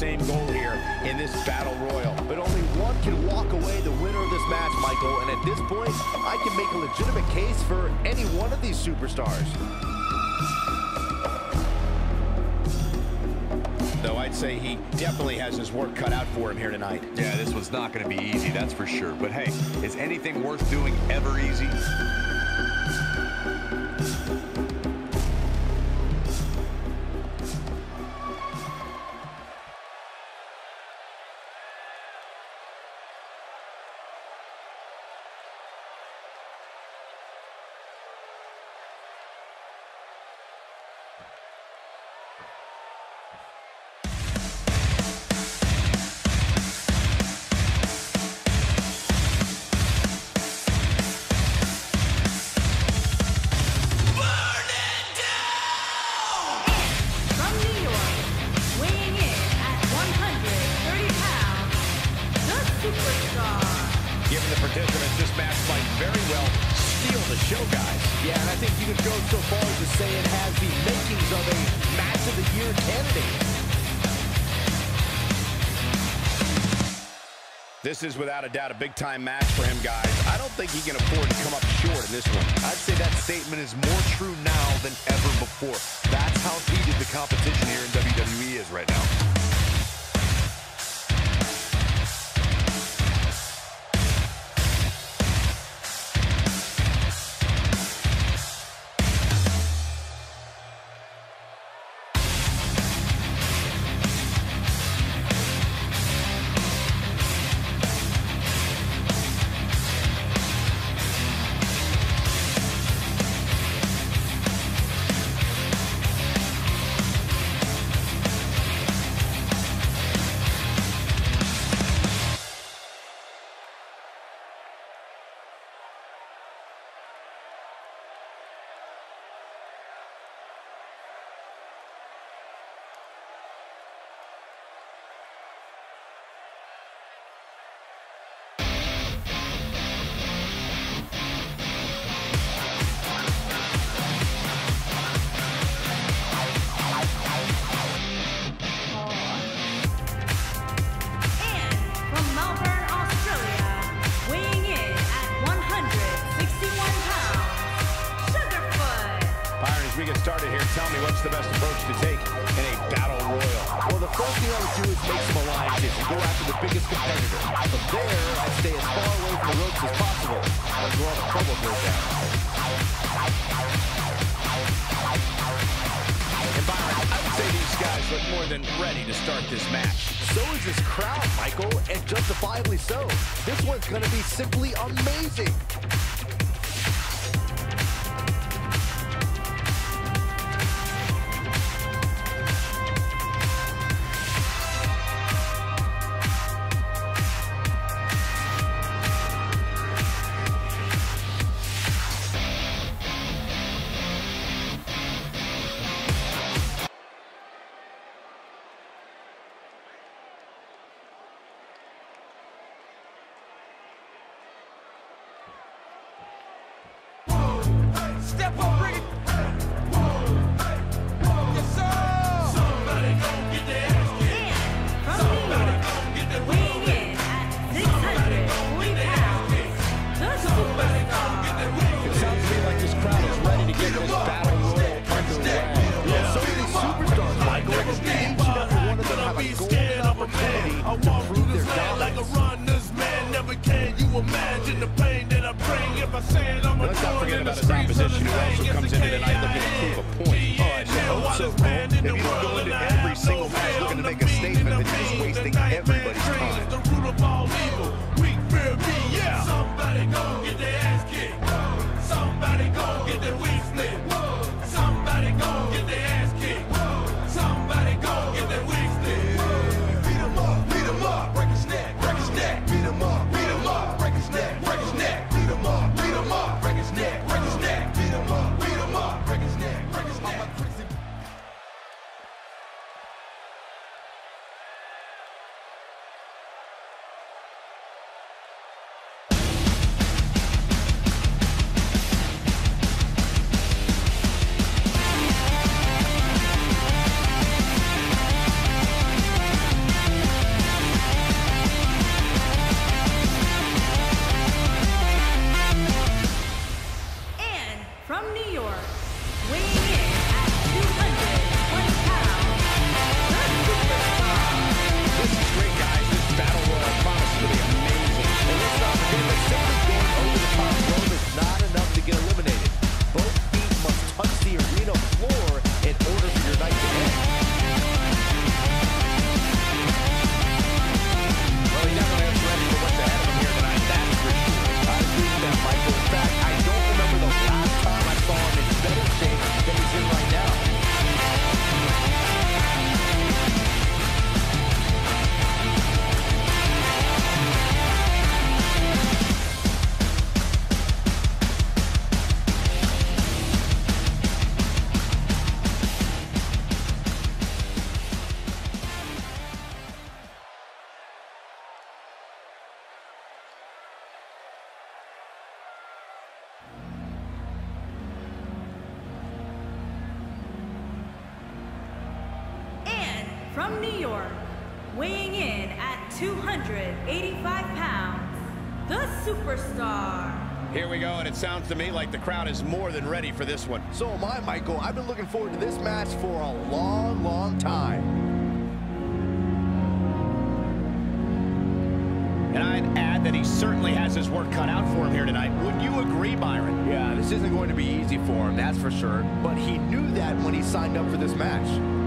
same goal here in this battle royal. But only one can walk away the winner of this match, Michael, and at this point, I can make a legitimate case for any one of these superstars. Though I'd say he definitely has his work cut out for him here tonight. Yeah, this one's not going to be easy, that's for sure. But hey, is anything worth doing ever easy? This is without a doubt a big-time match for him, guys. I don't think he can afford to come up short in this one. I'd say that statement is more true now than ever before. That's how heated the competition here in WWE is right now. Sounds to me like the crowd is more than ready for this one. So am I, Michael. I've been looking forward to this match for a long, long time. And I'd add that he certainly has his work cut out for him here tonight. Would you agree, Byron? Yeah, this isn't going to be easy for him, that's for sure. But he knew that when he signed up for this match.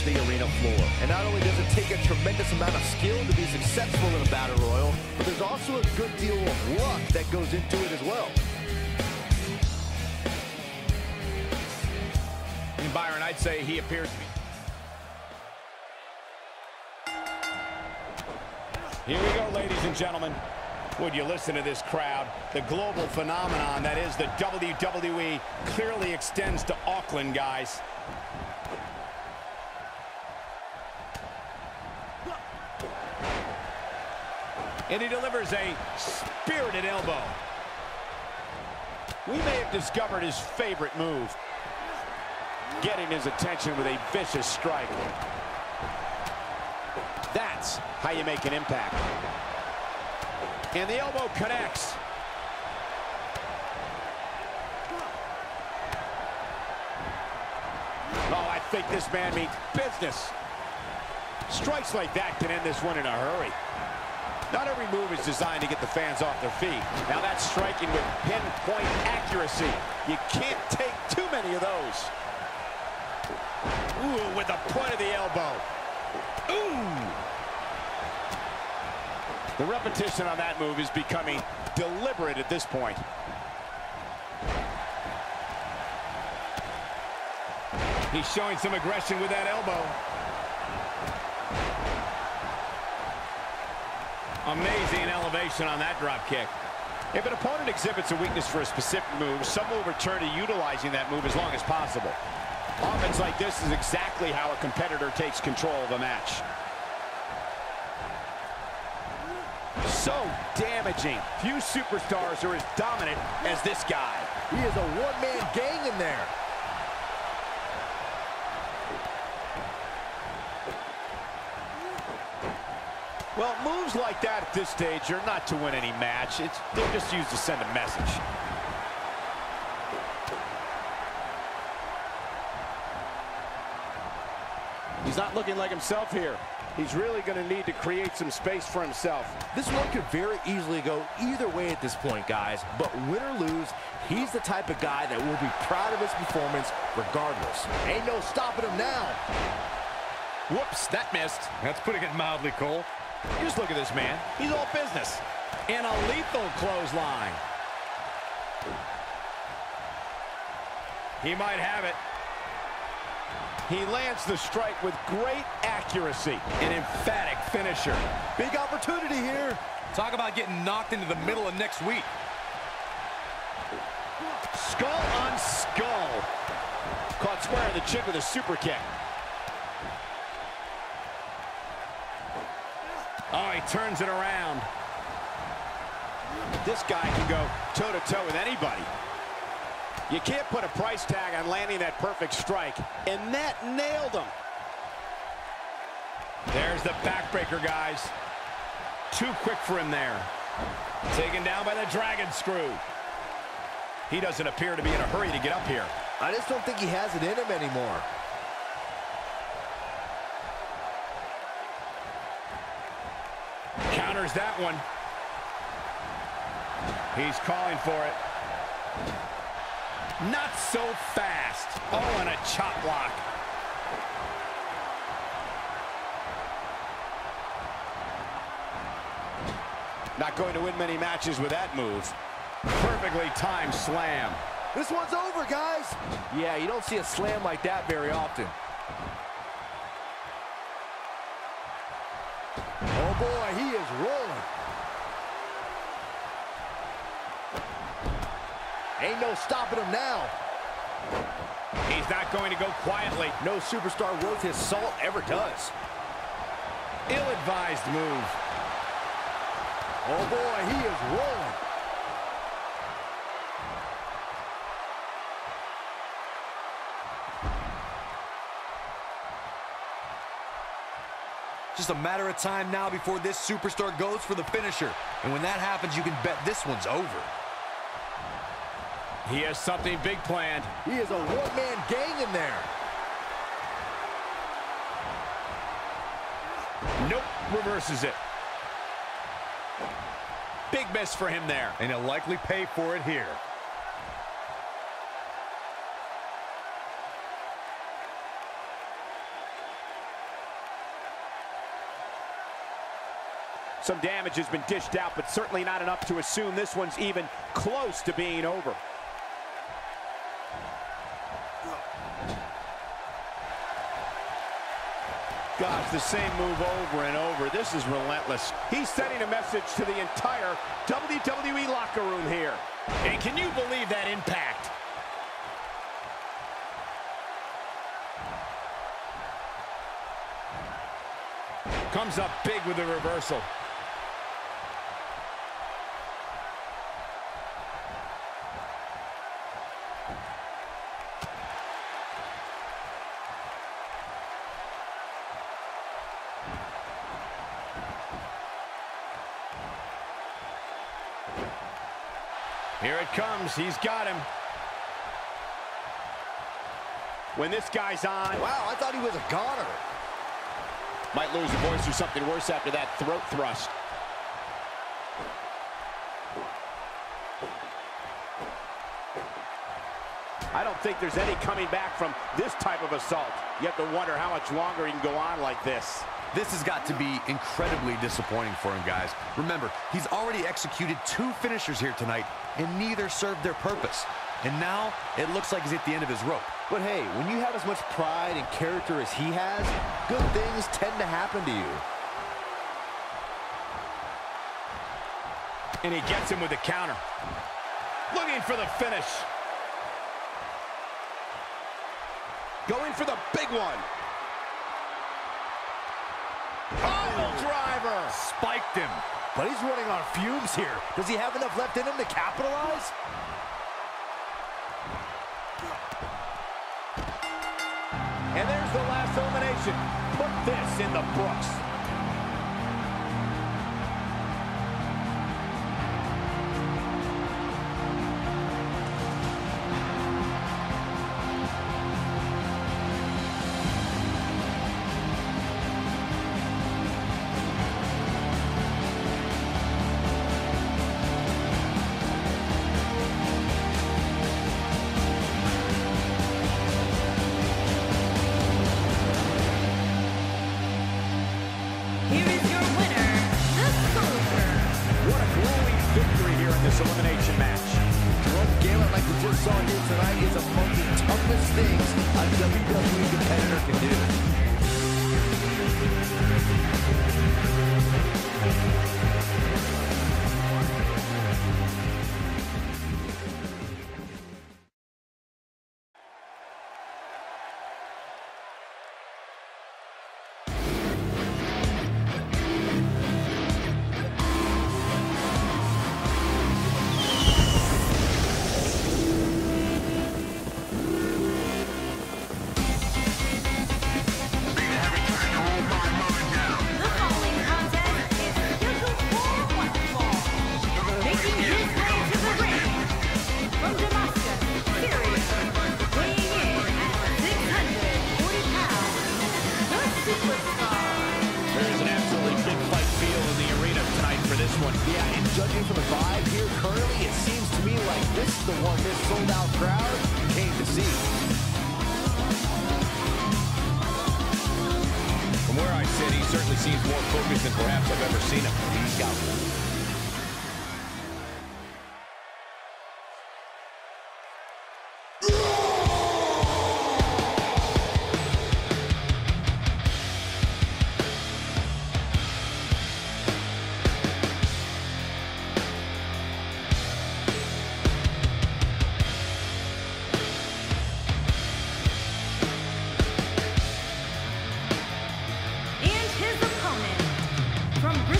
Feet touch the arena floor. And not only does it take a tremendous amount of skill to be successful in a battle royal, but there's also a good deal of luck that goes into it as well. And Byron, I'd say he appears to be. Here we go, ladies and gentlemen. Would you listen to this crowd? The global phenomenon that is the WWE clearly extends to Auckland, guys. And he delivers a spirited elbow. We may have discovered his favorite move. Getting his attention with a vicious strike. That's how you make an impact. And the elbow connects. Oh, I think this man means business. Strikes like that can end this one in a hurry. Not every move is designed to get the fans off their feet. Now that's striking with pinpoint accuracy. You can't take too many of those. Ooh, with the point of the elbow. Ooh. The repetition on that move is becoming deliberate at this point. He's showing some aggression with that elbow. Amazing elevation on that drop kick. If an opponent exhibits a weakness for a specific move, some will return to utilizing that move as long as possible. Offense like this is exactly how a competitor takes control of a match. So damaging. Few superstars are as dominant as this guy. He is a one-man gang in there. Well, moves like that at this stage are not to win any match. It's, they're just used to send a message. He's not looking like himself here. He's really going to need to create some space for himself. This one could very easily go either way at this point, guys. But win or lose, he's the type of guy that will be proud of his performance regardless. Ain't no stopping him now. Whoops, that missed. That's putting it mildly, Cole. Just look at this man. He's all business. And a lethal clothesline. He might have it. He lands the strike with great accuracy. An emphatic finisher. Big opportunity here. Talk about getting knocked into the middle of next week. Skull on skull. Caught square in the chin with a super kick. Oh, he turns it around. This guy can go toe-to-toe -to -toe with anybody. You can't put a price tag on landing that perfect strike, and that nailed him. There's the backbreaker, guys. Too quick for him there. Taken down by the dragon screw. He doesn't appear to be in a hurry to get up here. I just don't think he has it in him anymore. Counters that one. He's calling for it. Not so fast. Oh, and a chop block. Not going to win many matches with that move. Perfectly timed slam. This one's over, guys. Yeah, you don't see a slam like that very often. Boy, he is rolling. Ain't no stopping him now. He's not going to go quietly. No superstar worth his salt ever does. Ill-advised move. Oh, boy, he is rolling. Just a matter of time now before this superstar goes for the finisher. And when that happens, you can bet this one's over. He has something big planned. He is a one-man gang in there. Nope, reverses it. Big miss for him there. And he'll likely pay for it here. Some damage has been dished out, but certainly not enough to assume this one's even close to being over. Gosh, the same move over and over. This is relentless. He's sending a message to the entire WWE locker room here. And can you believe that impact? Comes up big with the reversal. He's got him. When this guy's on, Wow, I thought he was a goner. might lose a voice or something worse after that throat thrust. I don't think there's any coming back from this type of assault. You have to wonder how much longer he can go on like this. This has got to be incredibly disappointing for him, guys. Remember, he's already executed two finishers here tonight, and neither served their purpose. And now, it looks like he's at the end of his rope. But hey, when you have as much pride and character as he has, good things tend to happen to you. And he gets him with the counter. Looking for the finish. Going for the big one. Pile driver. Spiked him. But he's running on fumes here. Does he have enough left in him to capitalize? And there's the last elimination. Put this in the books.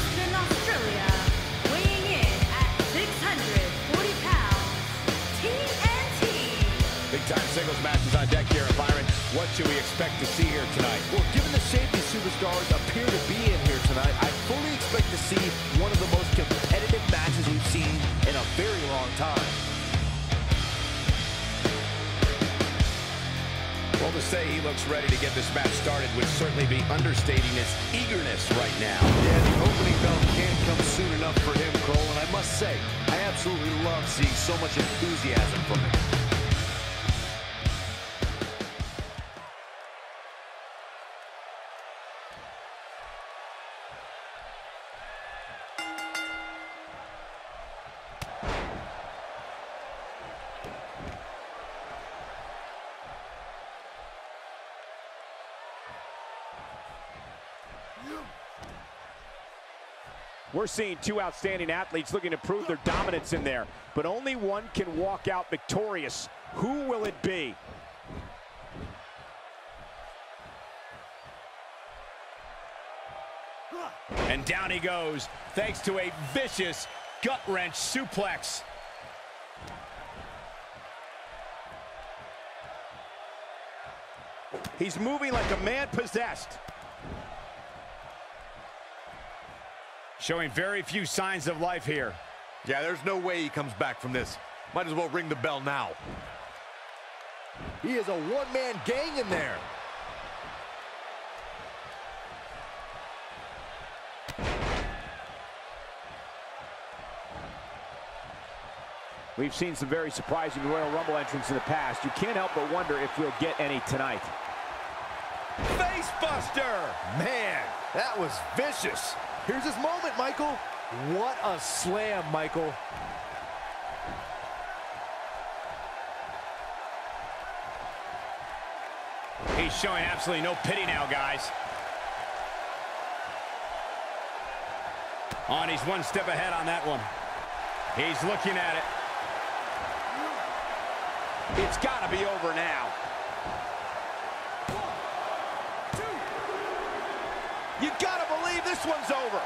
Brisbane, Australia, weighing in at 640 pounds, TNT. Big time singles matches on deck here, and Byron, what should we expect to see here tonight? Well, given the shape these superstars appear to be in here tonight, I fully expect to see one of the most competitive matches we've seen in a very long time. Well, to say he looks ready to get this match started would certainly be understating his eagerness right now. Yeah, the opening bell can't come soon enough for him, Cole, and I must say, I absolutely love seeing so much enthusiasm from him. We're seeing two outstanding athletes looking to prove their dominance in there, but only one can walk out victorious. Who will it be? And down he goes, thanks to a vicious gut-wrench suplex. He's moving like a man possessed. Showing very few signs of life here. Yeah, there's no way he comes back from this. Might as well ring the bell now. He is a one-man gang in there. We've seen some very surprising Royal Rumble entrants in the past. You can't help but wonder if we'll get any tonight. Facebuster! Man, that was vicious. Here's his moment, Michael. What a slam, Michael. He's showing absolutely no pity now, guys. Oh, on, he's one step ahead on that one. He's looking at it. It's got to be over now. You got to believe this one's over.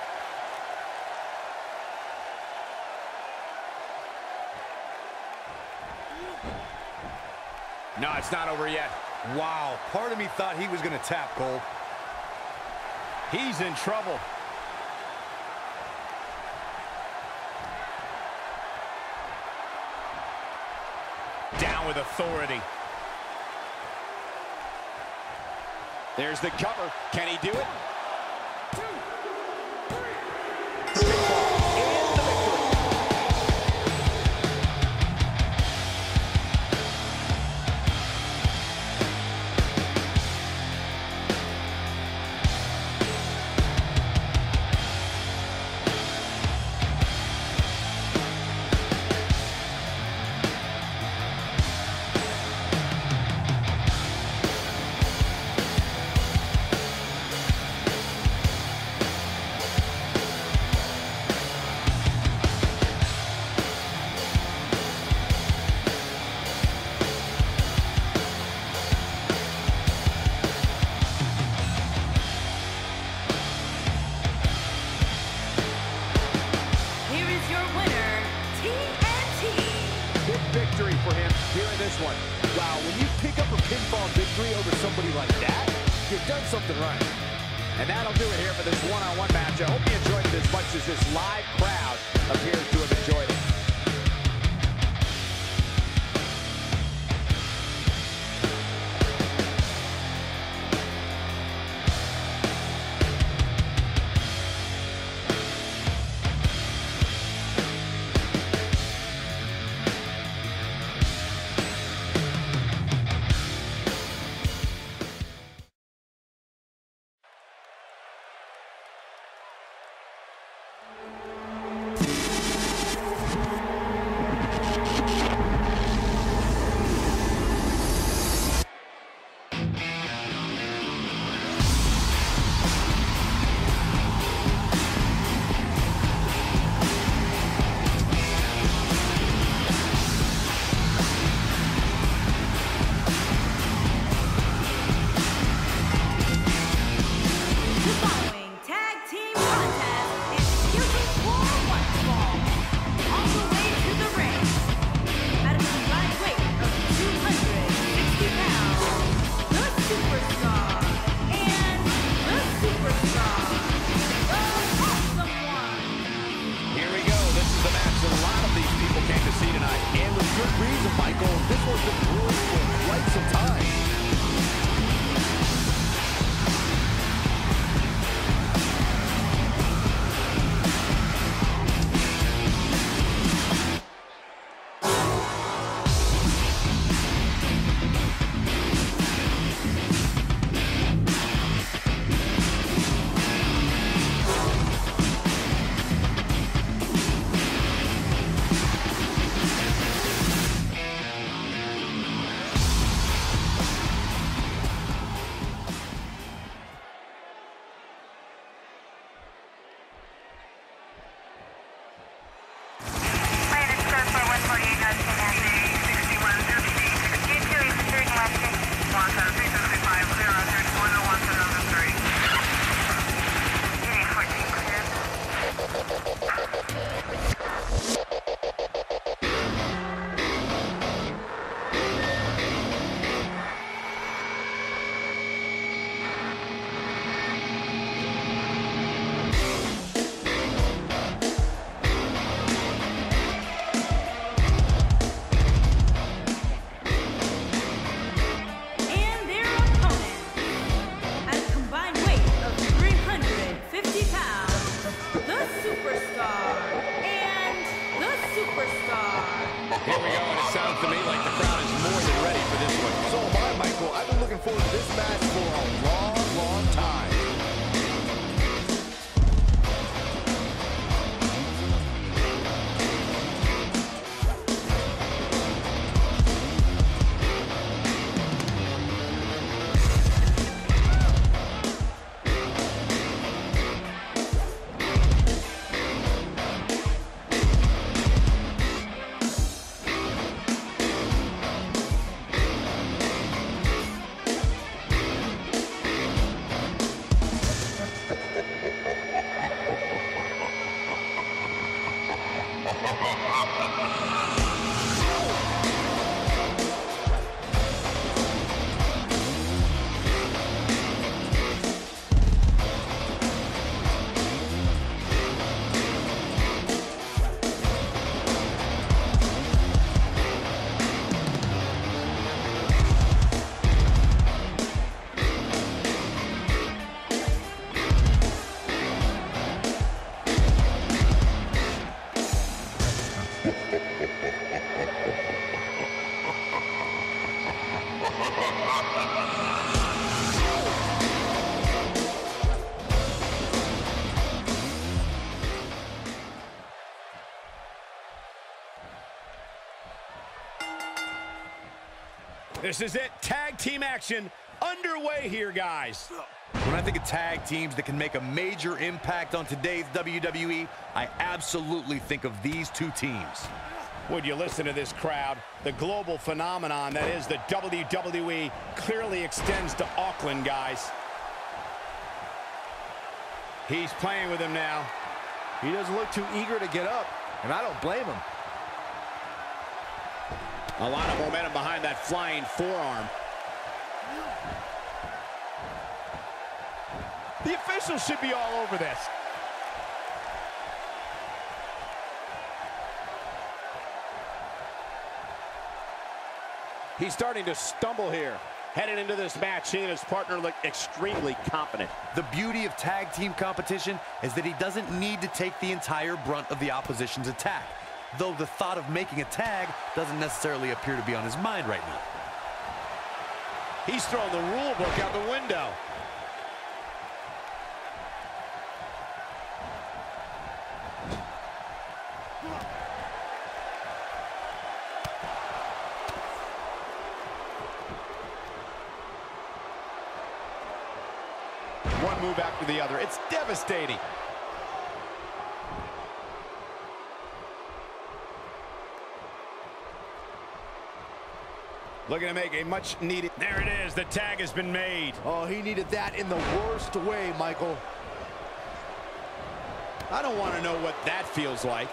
No, it's not over yet. Wow, part of me thought he was going to tap, Cole. He's in trouble. Down with authority. There's the cover. Can he do it? winner, TNT. Big victory for him here in this one. Wow, when you pick up a pinfall victory over somebody like that, you've done something right. And that'll do it here for this one-on-one -on -one match. I hope you enjoyed it as much as this live crowd appears to have enjoyed it. This is it. Tag team action underway here, guys. When I think of tag teams that can make a major impact on today's WWE, I absolutely think of these two teams. Would you listen to this crowd? The global phenomenon that is the WWE clearly extends to Auckland, guys. He's playing with him now. He doesn't look too eager to get up, and I don't blame him. A lot of momentum behind that flying forearm. The officials should be all over this. He's starting to stumble here. Headed into this match, he and his partner look extremely confident. The beauty of tag team competition is that he doesn't need to take the entire brunt of the opposition's attack, though the thought of making a tag doesn't necessarily appear to be on his mind right now. He's throwing the rule book out the window. One move after the other. It's devastating. Looking to make a much needed. There it is. The tag has been made. Oh, he needed that in the worst way, Michael. I don't want to know what that feels like.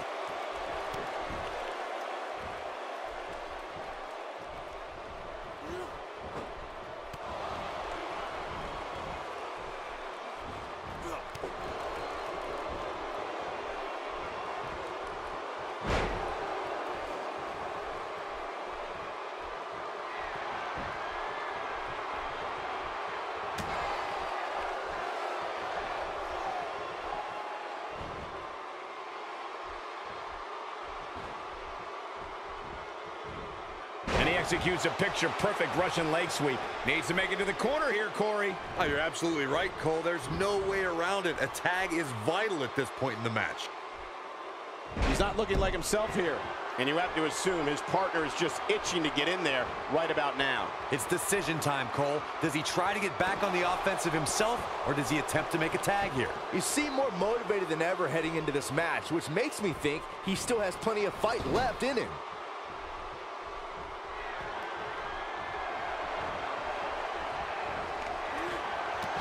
Executes a picture-perfect Russian leg sweep. Needs to make it to the corner here, Corey. Oh, you're absolutely right, Cole. There's no way around it. A tag is vital at this point in the match. He's not looking like himself here. And you have to assume his partner is just itching to get in there right about now. It's decision time, Cole. Does he try to get back on the offensive himself, or does he attempt to make a tag here? He seemed more motivated than ever heading into this match, which makes me think he still has plenty of fight left in him.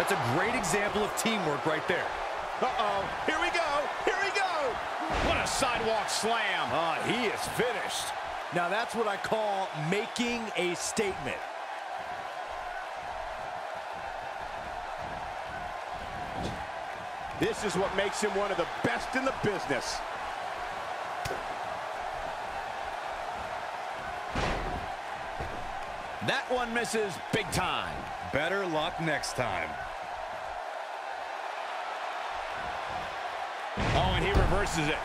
That's a great example of teamwork right there. Uh-oh. Here we go. Here we go. What a sidewalk slam. Ah, he is finished. Now that's what I call making a statement. This is what makes him one of the best in the business. That one misses big time. Better luck next time. He reverses it.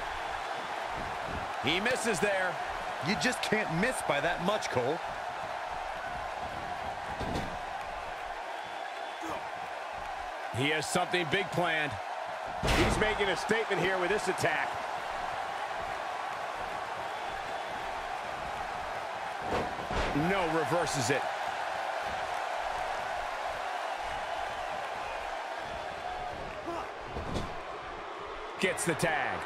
He misses there. You just can't miss by that much, Cole. He has something big planned. He's making a statement here with this attack. No, reverses it. Gets the tag.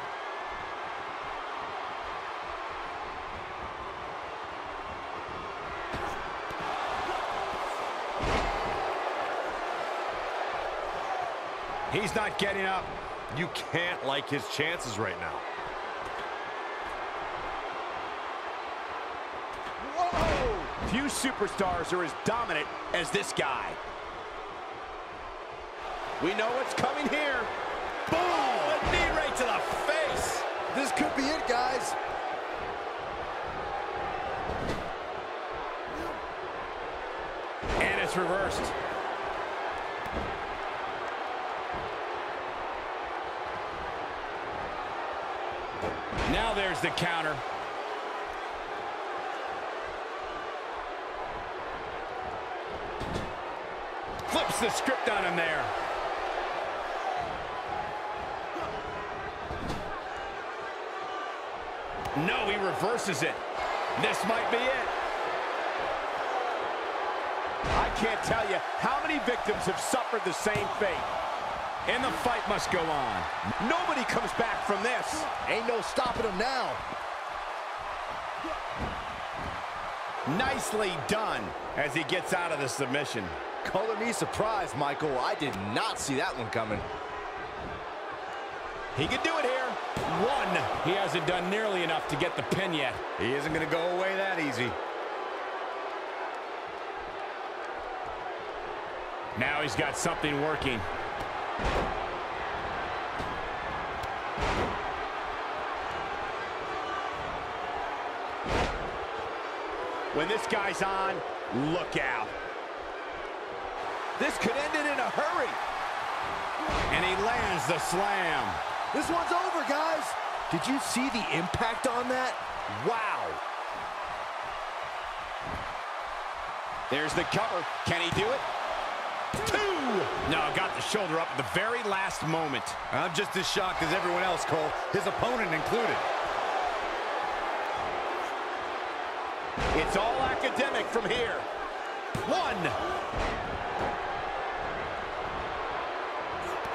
He's not getting up. You can't like his chances right now. Whoa! Few superstars are as dominant as this guy. We know what's coming here. Boom! Could be it, guys. And it's reversed. Now there's the counter. Flips the script on him there. He reverses it. This might be it. I can't tell you how many victims have suffered the same fate. And the fight must go on. Nobody comes back from this. Ain't no stopping him now. Nicely done as he gets out of the submission. Color me surprised, Michael. I did not see that one coming. He can do it here one. He hasn't done nearly enough to get the pin yet. He isn't going to go away that easy. Now he's got something working. When this guy's on, look out. This could end it in a hurry. And he lands the slam. This one's over, guys. Did you see the impact on that? Wow. There's the cover. Can he do it? Two! No, got the shoulder up at the very last moment. I'm just as shocked as everyone else, Cole, his opponent included. It's all academic from here. One!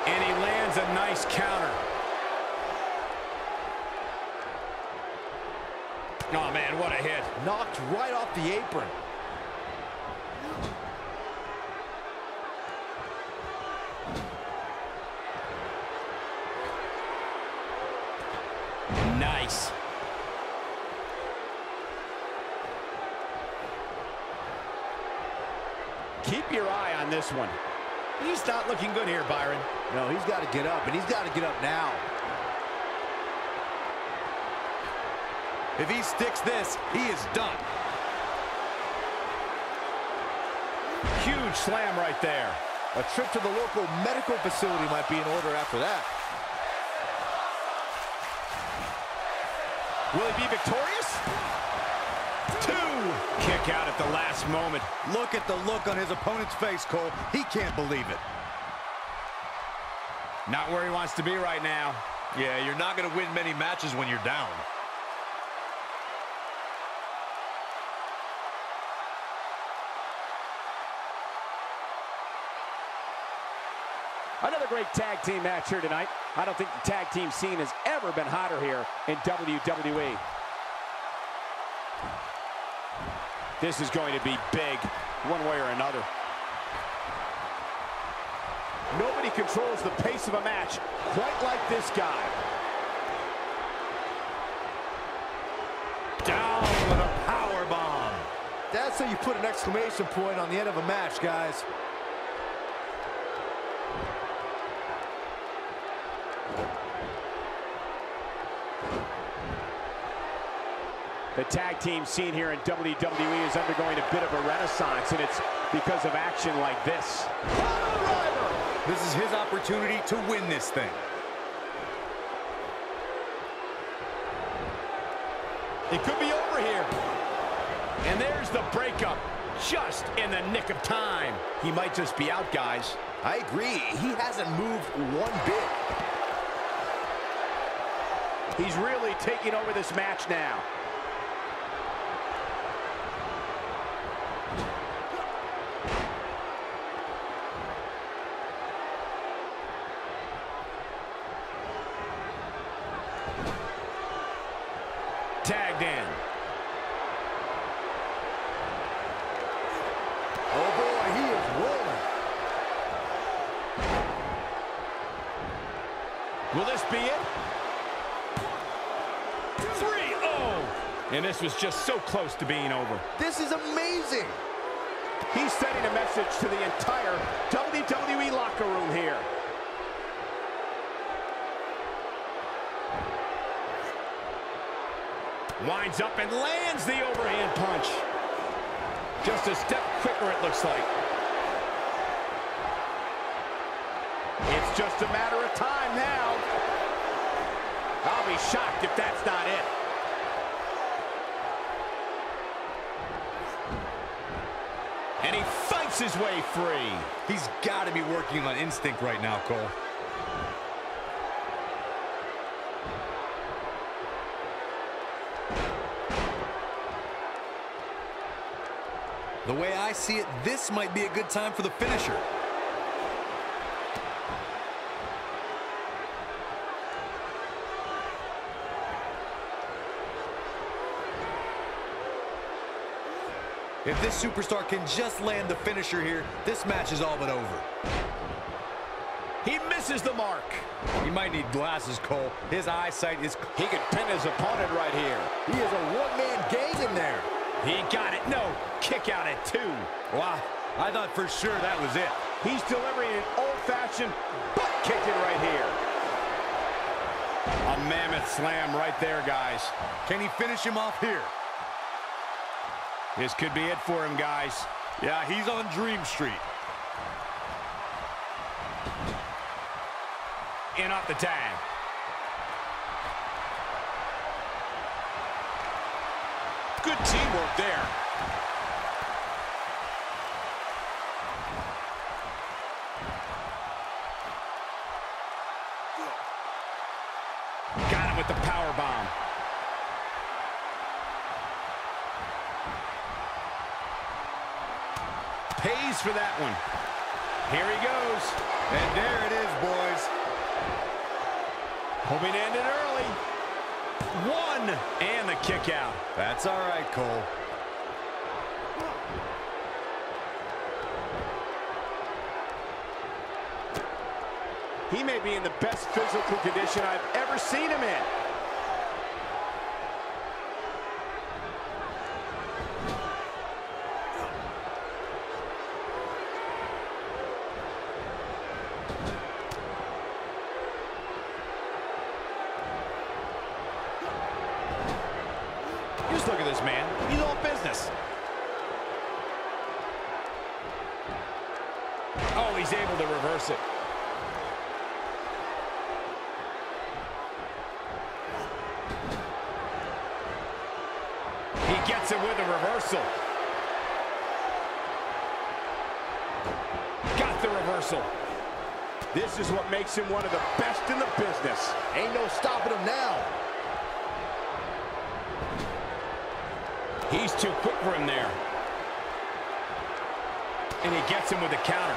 And he lands a nice counter. Knocked right off the apron. Nice. Keep your eye on this one. He's not looking good here, Byron. No, he's got to get up, and he's got to get up now. If he sticks this, he is done. Huge slam right there. A trip to the local medical facility might be in order after that. Will he be victorious? Two! Kick out at the last moment. Look at the look on his opponent's face, Cole. He can't believe it. Not where he wants to be right now. Yeah, you're not going to win many matches when you're down. Another great tag team match here tonight. I don't think the tag team scene has ever been hotter here in WWE. This is going to be big, one way or another. Nobody controls the pace of a match quite like this guy. Down with a power bomb. That's how you put an exclamation point on the end of a match, guys. The tag team scene here in WWE is undergoing a bit of a renaissance, and it's because of action like this. This is his opportunity to win this thing. It could be over here. And there's the breakup. Just in the nick of time. He might just be out, guys. I agree. He hasn't moved one bit. He's really taking over this match now. Tagged in. Oh, boy, he is rolling. Will this be it? 3-0. And this was just so close to being over. This is amazing. He's sending a message to the entire WWE locker room here. Winds up and lands the overhand punch. Just a step quicker, it looks like. It's just a matter of time now. I'll be shocked if that's not it. And he fights his way free. He's got to be working on instinct right now, Cole. The way I see it, this might be a good time for the finisher. If this superstar can just land the finisher here, this match is all but over. He misses the mark. He might need glasses, Cole. His eyesight is... He could pin his opponent right here. He is a one-man gang in there. He got it. No. Kick out at two. Wow, I thought for sure that was it. He's delivering an old-fashioned butt kicking right here. A mammoth slam right there, guys. Can he finish him off here? This could be it for him, guys. Yeah, he's on Dream Street. In off the tag. Good teamwork there. Got him with the power bomb. Pays for that one. Here he goes. And there it is, boys. Hoping to end it early. One. And the kick out. That's all right, Cole. He may be in the best physical condition I've ever seen him in. Just look at this man. He's all business. Oh, he's able to reverse it. He gets it with a reversal. Got the reversal. This is what makes him one of the best in the business. Ain't no stopping him now. He's too quick for him there. And he gets him with a counter.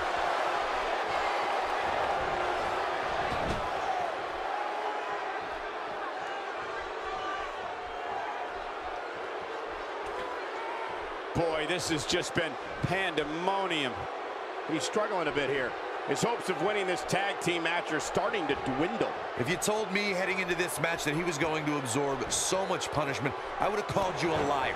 Boy, this has just been pandemonium. He's struggling a bit here. His hopes of winning this tag team match are starting to dwindle. If you told me heading into this match that he was going to absorb so much punishment, I would have called you a liar.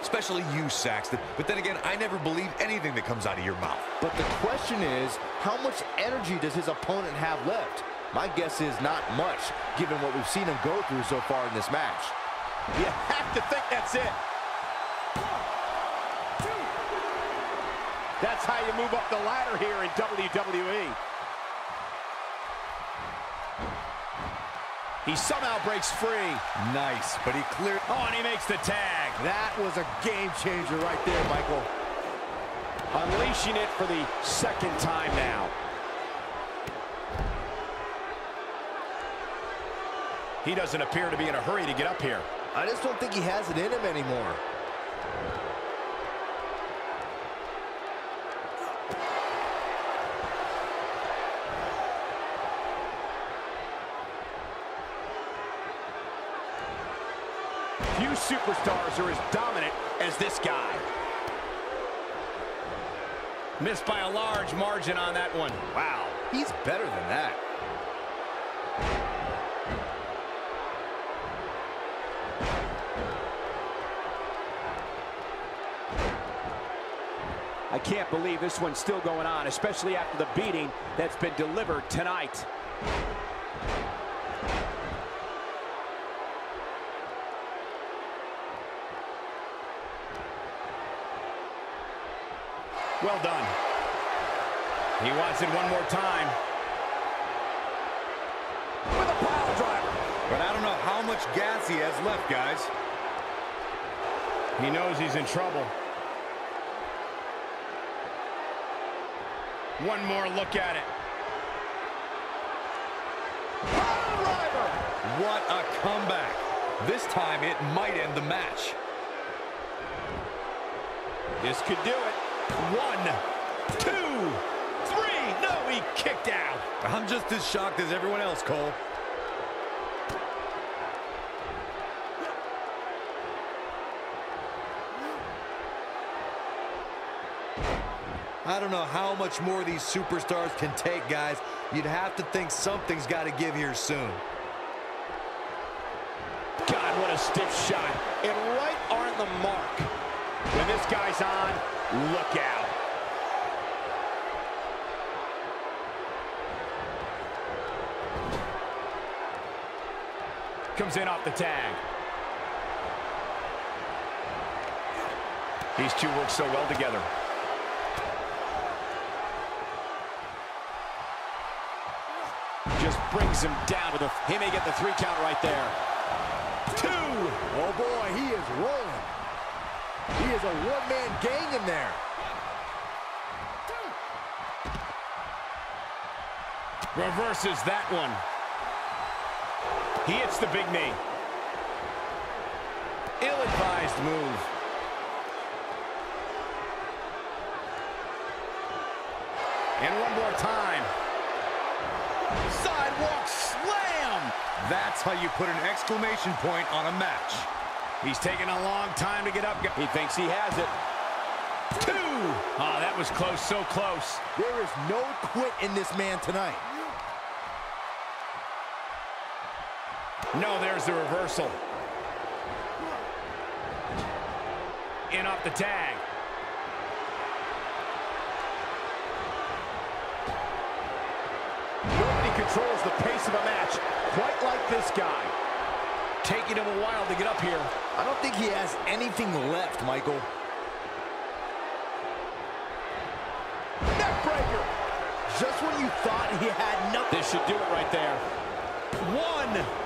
Especially you, Saxton. But then again, I never believe anything that comes out of your mouth. But the question is, how much energy does his opponent have left? My guess is not much, given what we've seen him go through so far in this match. You have to think that's it. That's how you move up the ladder here in WWE. He somehow breaks free. Nice, but he cleared... Oh, and he makes the tag. That was a game changer right there, Michael. Unleashing it for the second time now. He doesn't appear to be in a hurry to get up here. I just don't think he has it in him anymore. Few superstars are as dominant as this guy. Missed by a large margin on that one. Wow, he's better than that. I can't believe this one's still going on, especially after the beating that's been delivered tonight. Well done. He wants it one more time. With a pile driver. But I don't know how much gas he has left, guys. He knows he's in trouble. One more look at it. What a comeback. This time it might end the match. This could do it. One, two, three. No, he kicked out. I'm just as shocked as everyone else, Cole. I don't know how much more these superstars can take, guys. You'd have to think something's got to give here soon. God, what a stiff shot. And right on the mark. When this guy's on, look out. comes in off the tag. These two work so well together. Just brings him down with a... He may get the three count right there. Two! Oh, boy, he is rolling. He is a one-man gang in there. Reverses that one. He hits the big knee. Ill-advised move. And one more time. Sidewalk slam! That's how you put an exclamation point on a match. He's taking a long time to get up. He thinks he has it. Two! Oh, that was close, so close. There is no quit in this man tonight. No, there's the reversal. In off the tag. Nobody controls the pace of a match quite like this guy. Taking him a while to get up here. I don't think he has anything left, Michael. Neckbreaker! Just when you thought he had nothing. This should do it right there. One.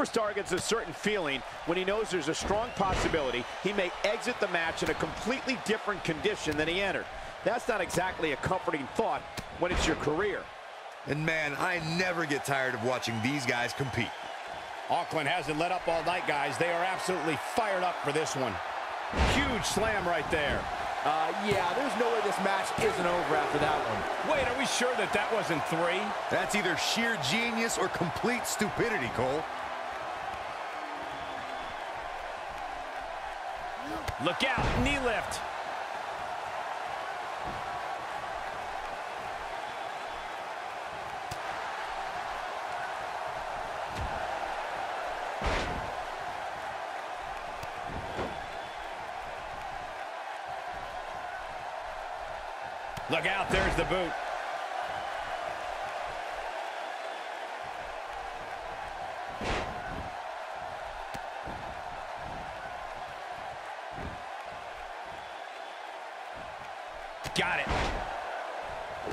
Superstar gets a certain feeling when he knows there's a strong possibility he may exit the match in a completely different condition than he entered. That's not exactly a comforting thought when it's your career. And man, I never get tired of watching these guys compete. Auckland hasn't let up all night, guys. They are absolutely fired up for this one. Huge slam right there. Uh, yeah, there's no way this match isn't over after that one. Wait, are we sure that that wasn't three? That's either sheer genius or complete stupidity, Cole. Look out, knee lift. Look out, there's the boot.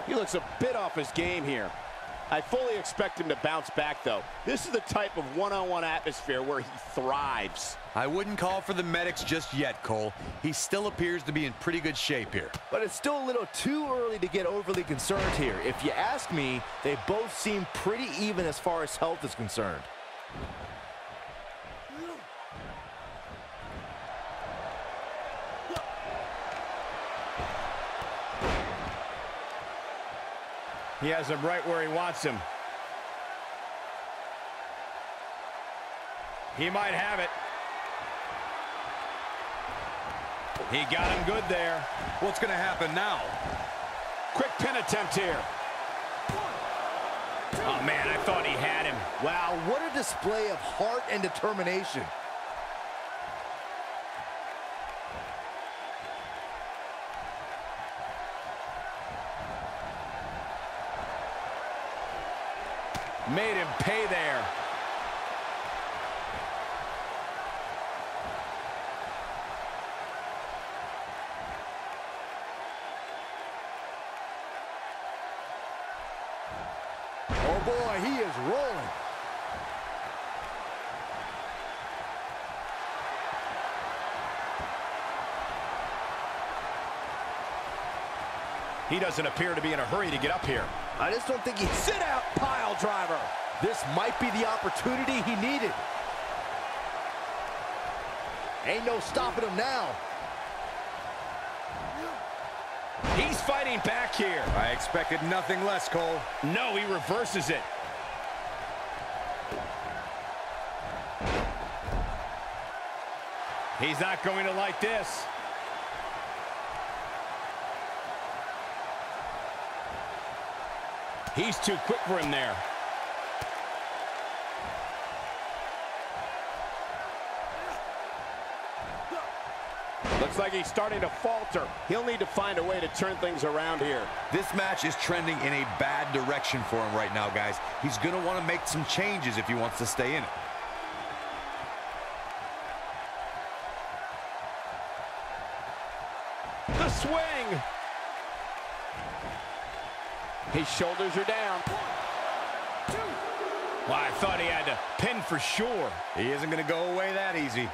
He looks a bit off his game here. I fully expect him to bounce back, though. This is the type of one-on-one atmosphere where he thrives. I wouldn't call for the medics just yet, Cole. He still appears to be in pretty good shape here. But it's still a little too early to get overly concerned here. If you ask me, they both seem pretty even as far as health is concerned. He has him right where he wants him. He might have it. He got him good there. What's going to happen now? Quick pin attempt here. Oh, man, I thought he had him. Wow, what a display of heart and determination. Made him pay there. Oh boy, he is rolling. He doesn't appear to be in a hurry to get up here. I just don't think he sit out pile driver. This might be the opportunity he needed. Ain't no stopping him now. He's fighting back here. I expected nothing less, Cole. No, he reverses it. He's not going to like this. He's too quick for him there. Looks like he's starting to falter. He'll need to find a way to turn things around here. This match is trending in a bad direction for him right now, guys. He's going to want to make some changes if he wants to stay in it. His shoulders are down. Well, I thought he had to pin for sure. He isn't going to go away that easy.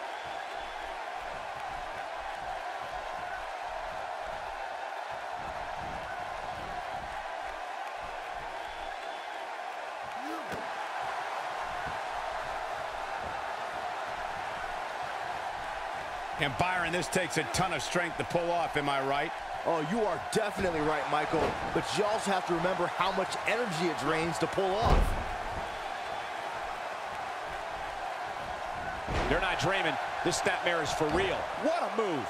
And Byron, this takes a ton of strength to pull off, am I right? Oh, you are definitely right, Michael. But you also have to remember how much energy it drains to pull off. They're not dreaming. This snapmare is for real. What a move.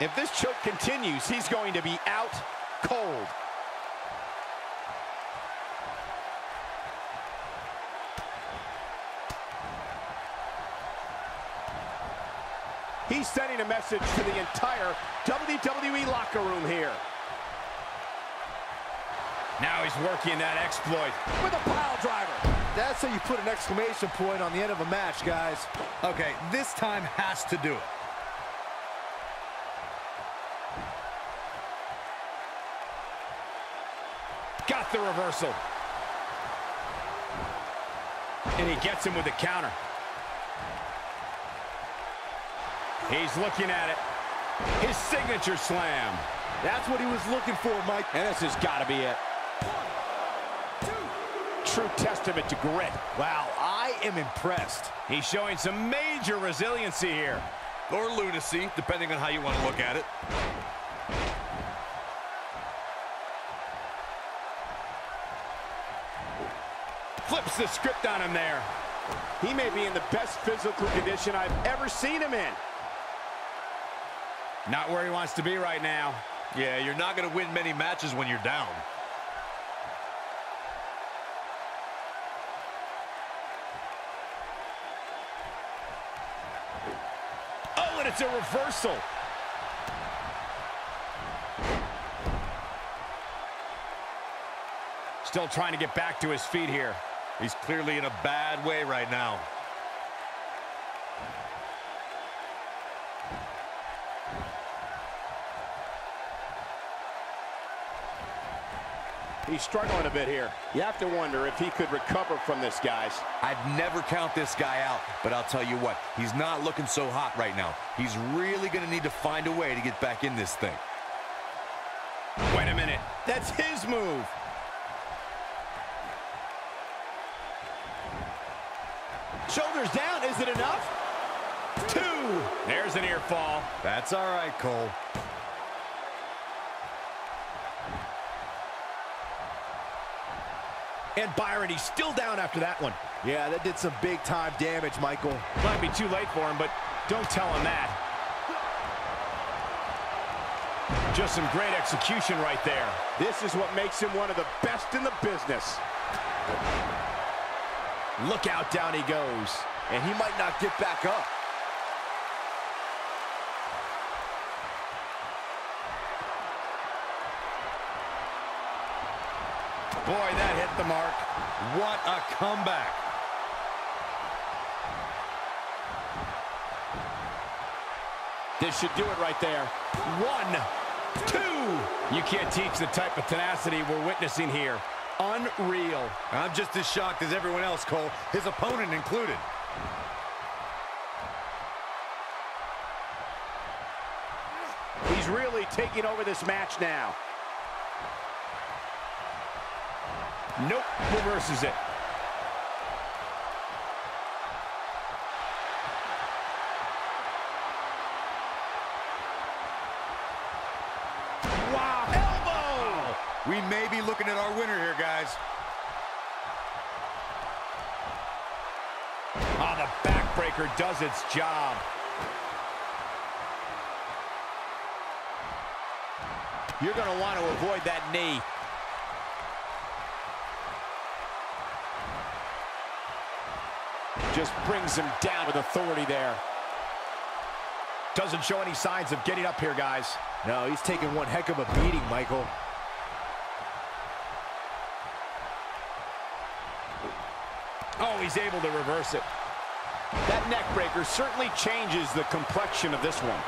If this choke continues, he's going to be out cold. He's sending a message to the entire WWE locker room here. Now he's working that exploit. With a pile driver. That's how you put an exclamation point on the end of a match, guys. Okay, this time has to do it. Got the reversal. And he gets him with the counter. He's looking at it. His signature slam. That's what he was looking for, Mike. And this has got to be it. True testament to grit. Wow, I am impressed. He's showing some major resiliency here. Or lunacy, depending on how you want to look at it. Flips the script on him there. He may be in the best physical condition I've ever seen him in. Not where he wants to be right now. Yeah, you're not going to win many matches when you're down. Oh, and it's a reversal. Still trying to get back to his feet here. He's clearly in a bad way right now. He's struggling a bit here. You have to wonder if he could recover from this, guys. I'd never count this guy out, but I'll tell you what, he's not looking so hot right now. He's really going to need to find a way to get back in this thing. Wait a minute. That's his move. Shoulders down, is it enough? Two. There's a near fall. That's all right, Cole. And Byron, he's still down after that one. Yeah, that did some big time damage, Michael. Might be too late for him, but don't tell him that. Just some great execution right there. This is what makes him one of the best in the business. Look out, down he goes. And he might not get back up. Boy, that the mark. What a comeback. This should do it right there. One, two. You can't teach the type of tenacity we're witnessing here. Unreal. I'm just as shocked as everyone else, Cole, his opponent included. He's really taking over this match now. Nope, reverses it. Wow, elbow! We may be looking at our winner here, guys. Oh, the backbreaker does its job. You're going to want to avoid that knee. Just brings him down with authority there. Doesn't show any signs of getting up here, guys. No, he's taking one heck of a beating, Michael. Oh, he's able to reverse it. That neck breaker certainly changes the complexion of this one.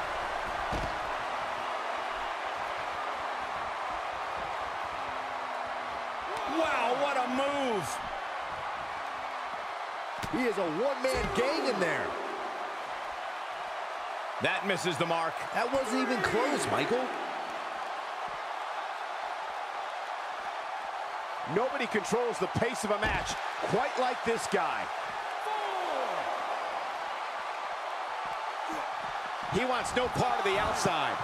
Wow, what a move! He is a one-man gang in there. That misses the mark. That wasn't even close, Michael. Nobody controls the pace of a match quite like this guy. He wants no part of the outside.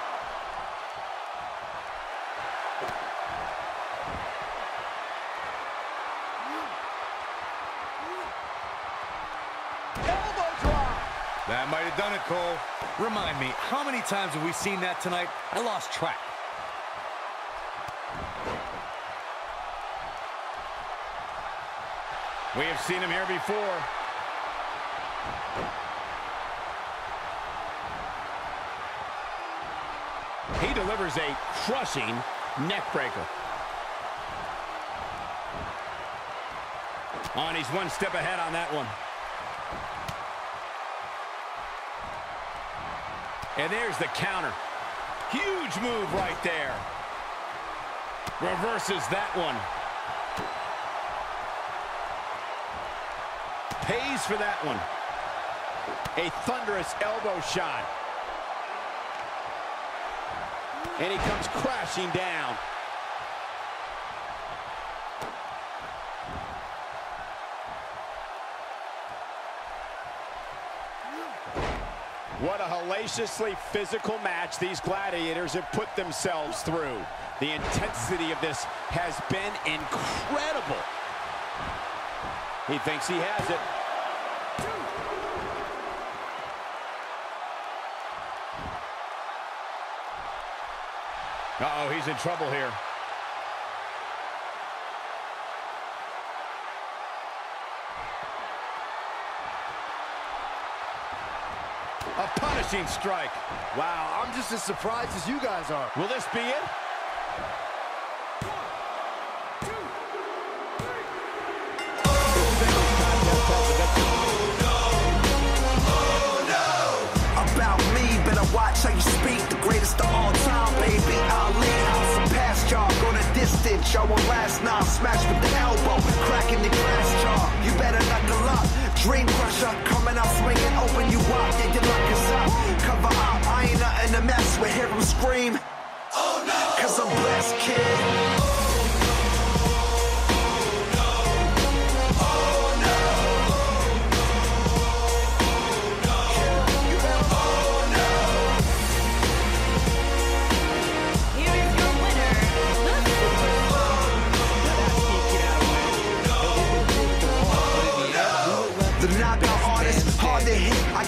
That might have done it, Cole. Remind me, how many times have we seen that tonight? I lost track. We have seen him here before. He delivers a crushing neck breaker. On, oh, he's one step ahead on that one. And there's the counter. Huge move right there. Reverses that one. pays for that one. A thunderous elbow shot. And he comes crashing down. What a hellaciously physical match these gladiators have put themselves through. The intensity of this has been incredible. He thinks he has it. Uh-oh, he's in trouble here. A strike. Wow, I'm just as surprised as you guys are. Will this be it? Watch how you speak. The greatest of all time, baby. Y'all won't last now. Smash with the elbow, cracking the glass jar. You better knuckle up. Dream crusher, coming out swinging, open you up. Yeah, your luck is up. Cover up, I ain't nothing to mess with. Hear 'em scream. Oh no! Cause I'm blessed, kid.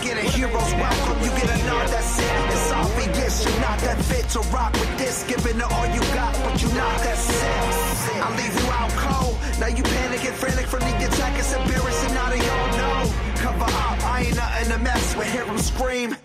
Get a hero's welcome, you get a nod, that's it. It's obvious you're not that fit to rock with this. Giving it all you got, but you're not that sick. I leave you out cold. Now you panic and frantic from the attack. It's embarrassing, now they all know. Cover up, I ain't nothing to mess with. Hear 'em scream.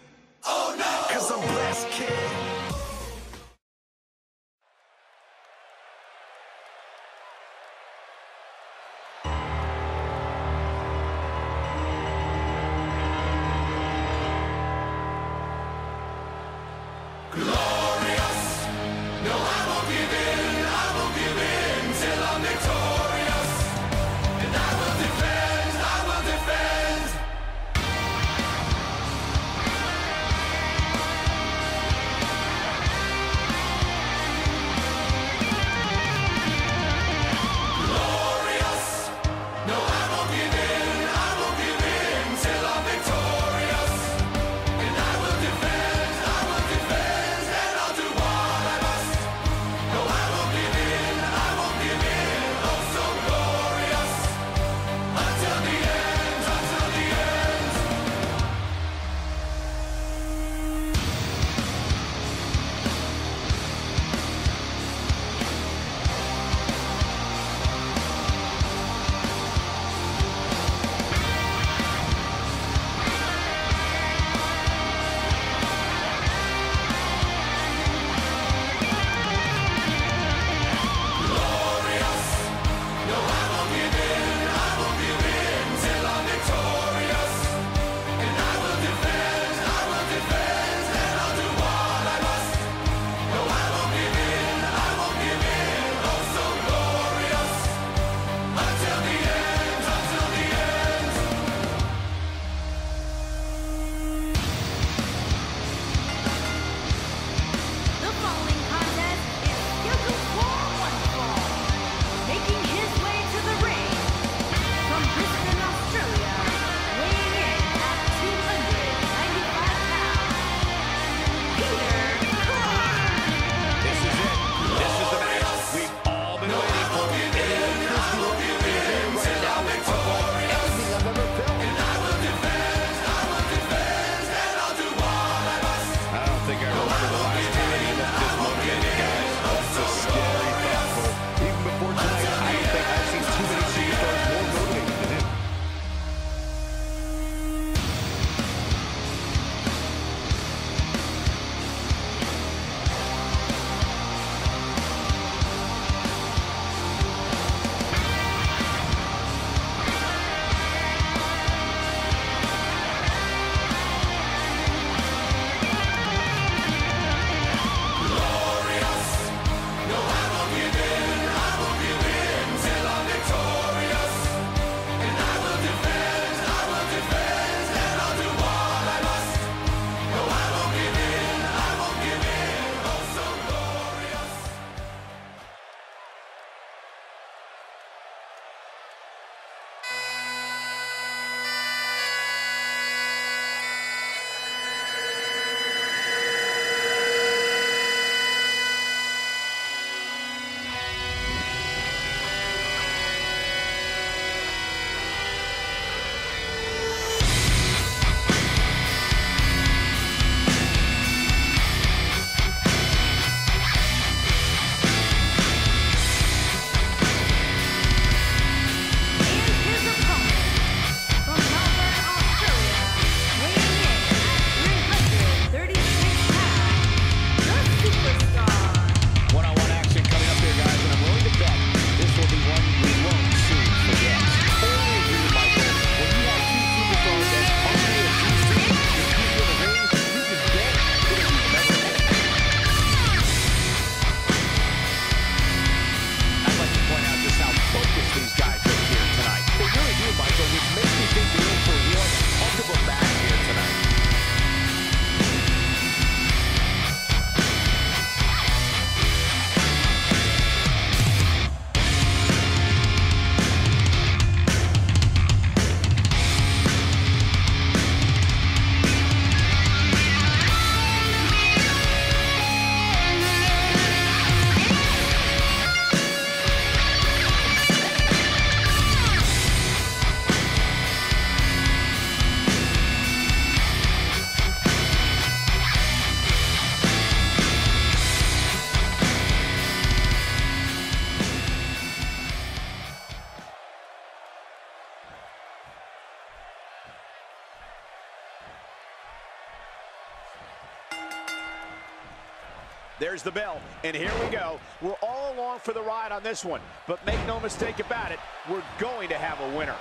There's the bell, and here we go. We're all along for the ride on this one, but make no mistake about it, we're going to have a winner.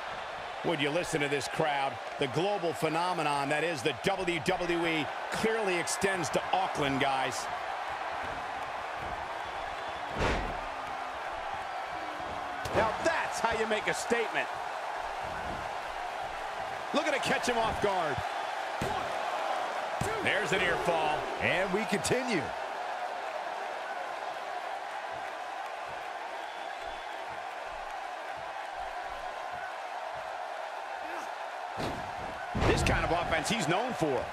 Would you listen to this crowd? The global phenomenon that is the WWE clearly extends to Auckland, guys. Now that's how you make a statement. Looking to catch him off guard. There's a near fall. And we continue. This kind of offense he's known for.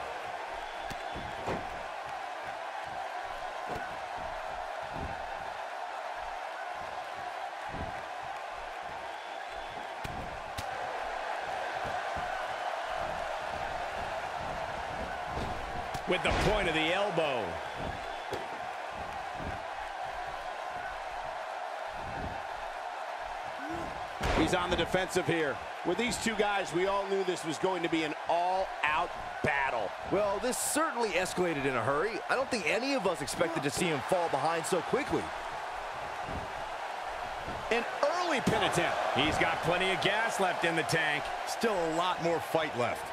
With the point of the elbow. He's on the defensive here. With these two guys, we all knew this was going to be an all-out battle. Well, this certainly escalated in a hurry. I don't think any of us expected to see him fall behind so quickly. An early pin attempt. He's got plenty of gas left in the tank. Still a lot more fight left.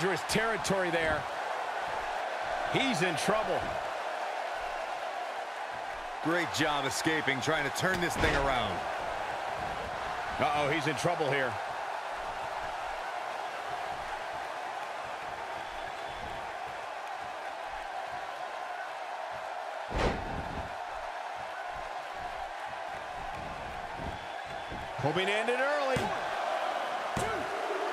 Dangerous territory there. He's in trouble. Great job escaping, trying to turn this thing around. Uh-oh, he's in trouble here. Hoping to end it early.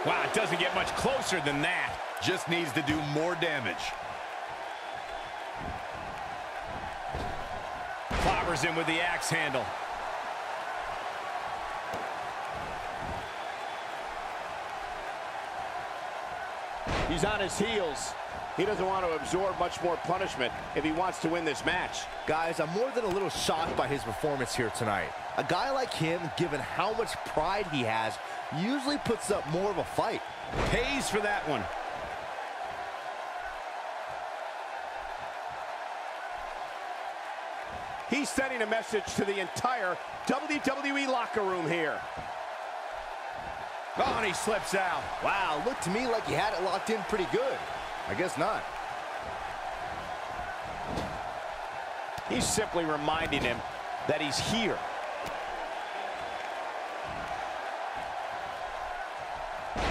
Wow, it doesn't get much closer than that. Just needs to do more damage. Clobbers him with the axe handle. He's on his heels. He doesn't want to absorb much more punishment if he wants to win this match. Guys, I'm more than a little shocked by his performance here tonight. A guy like him, given how much pride he has, usually puts up more of a fight. Pays for that one. He's sending a message to the entire WWE locker room here. Oh, and he slips out. Wow, looked to me like he had it locked in pretty good. I guess not. He's simply reminding him that he's here.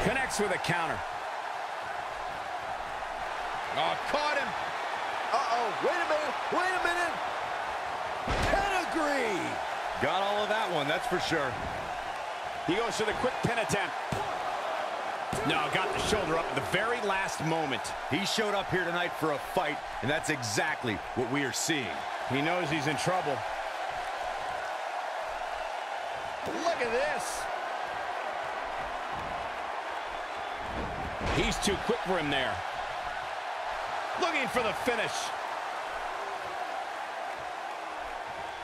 Connects with a counter. Oh, caught him. Uh-oh, wait a minute, wait a minute. Pedigree. Got all of that one, that's for sure. He goes for the quick pin attempt. No, got the shoulder up at the very last moment. He showed up here tonight for a fight, and that's exactly what we are seeing. He knows he's in trouble. Look at this. He's too quick for him there. Looking for the finish.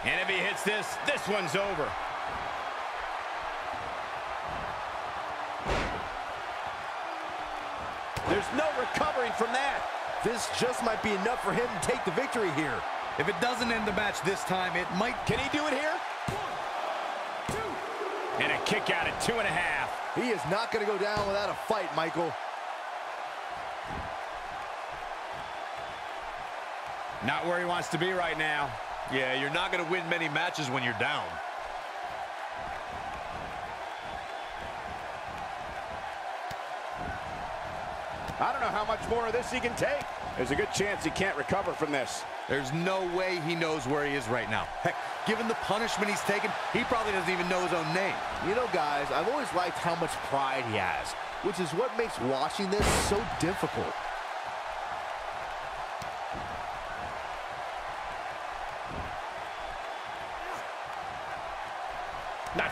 And if he hits this, this one's over. There's no recovering from that. This just might be enough for him to take the victory here. If it doesn't end the match this time, it might... Can he do it here? And a kick out at two and a half. He is not going to go down without a fight, Michael. Not where he wants to be right now. Yeah, you're not going to win many matches when you're down. I don't know how much more of this he can take. There's a good chance he can't recover from this. There's no way he knows where he is right now. Heck, given the punishment he's taken, he probably doesn't even know his own name. You know, guys, I've always liked how much pride he has, which is what makes watching this so difficult.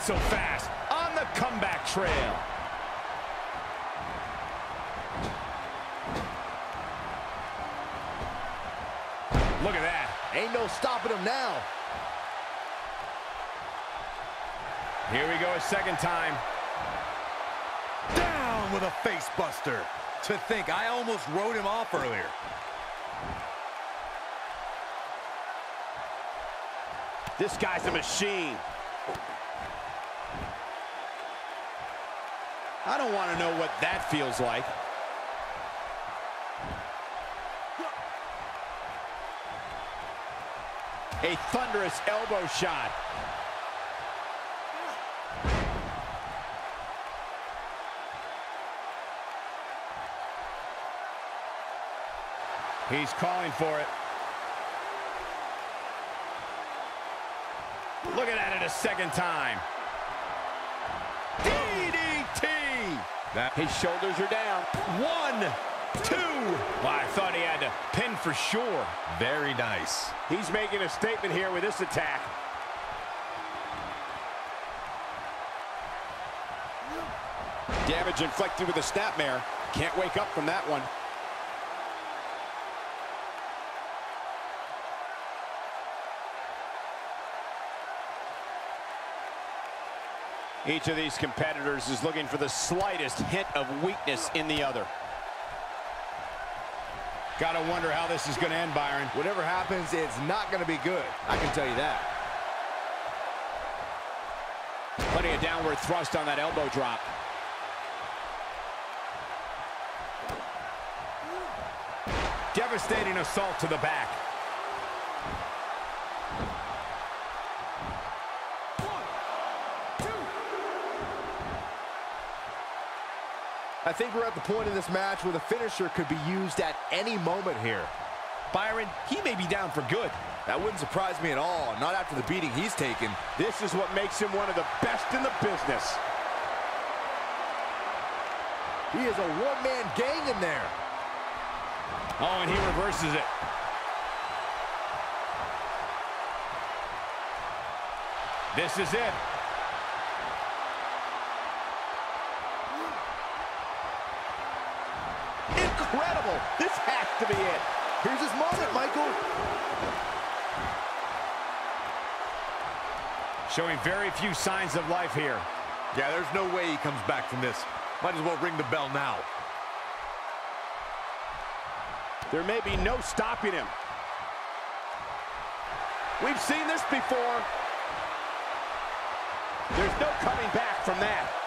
Not so fast. On the comeback trail. Look at that. Ain't no stopping him now. Here we go a second time. Down with a face buster. To think, I almost rode him off earlier. This guy's a machine. I don't want to know what that feels like. A thunderous elbow shot. He's calling for it. Looking at it a second time. That His shoulders are down. One, two. Well, I thought he had to pin for sure. very nice. He's making a statement here with this attack. Damage inflicted with a snapmare. Can't wake up from that one. Each of these competitors is looking for the slightest hint of weakness in the other. Gotta wonder how this is gonna end, Byron. Whatever happens, it's not going to be good. I can tell you that. Plenty of downward thrust on that elbow drop. Devastating assault to the back. I think we're at the point in this match where the finisher could be used at any moment here. Byron, he may be down for good. That wouldn't surprise me at all, not after the beating he's taken. This is what makes him one of the best in the business. He is a one-man gang in there. Oh, and he reverses it. This is it. Incredible. This has to be it. Here's his moment, Michael. Showing very few signs of life here. Yeah, there's no way he comes back from this. Might as well ring the bell now. There may be no stopping him. We've seen this before. There's no coming back from that.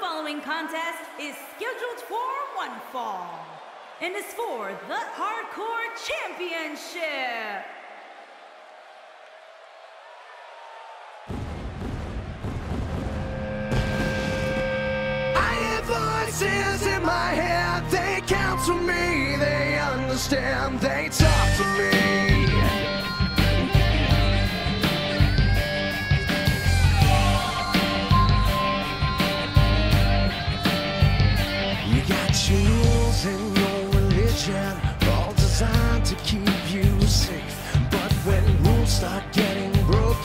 Following contest is scheduled for one fall and is for the Hardcore Championship. I hear voices in my head, they counsel me, they understand, they talk to me.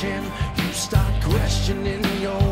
Broken, you start questioning your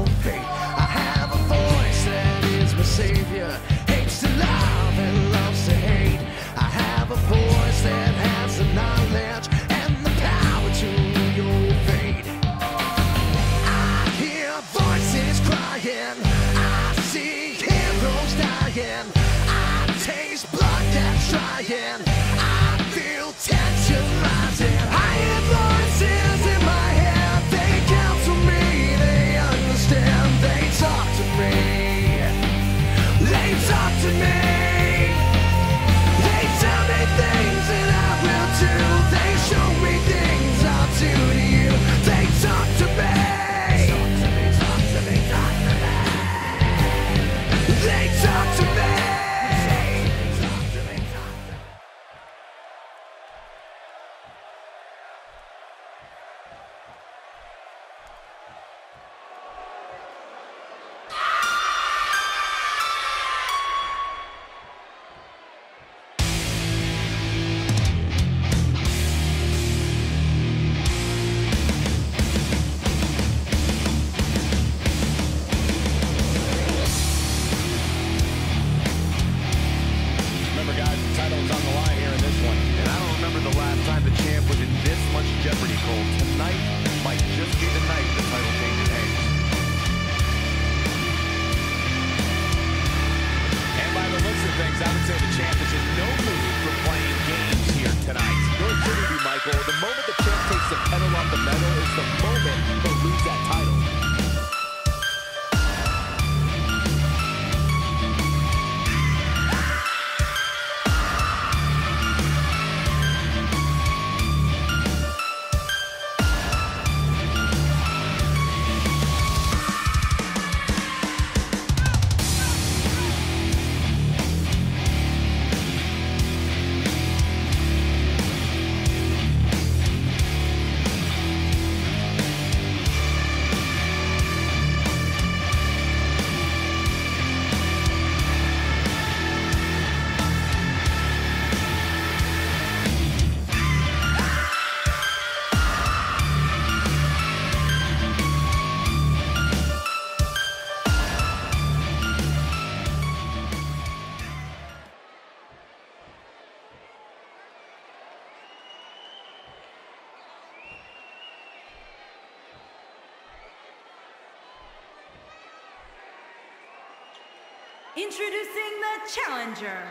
Introducing the challenger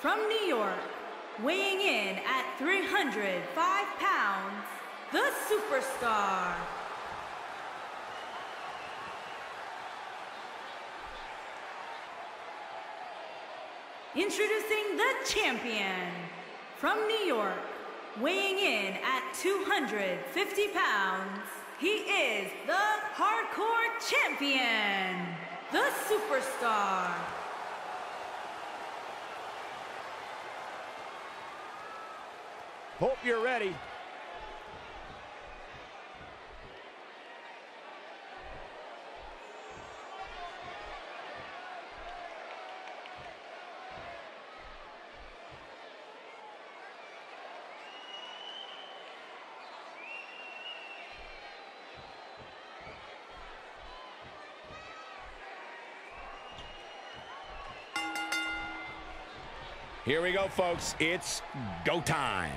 from New York, weighing in at 305 pounds, the superstar. Introducing the champion from New York, weighing in at 250 pounds, he is the hardcore champion, the superstar. Hope you're ready. Here we go, folks. It's go time.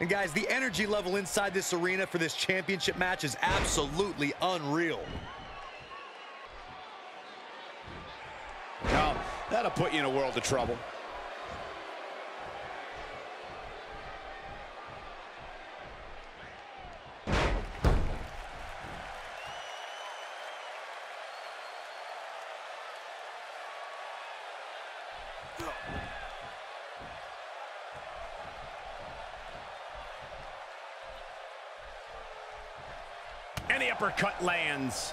And guys, the energy level inside this arena for this championship match is absolutely unreal. Now, that'll put you in a world of trouble. Uppercut lands.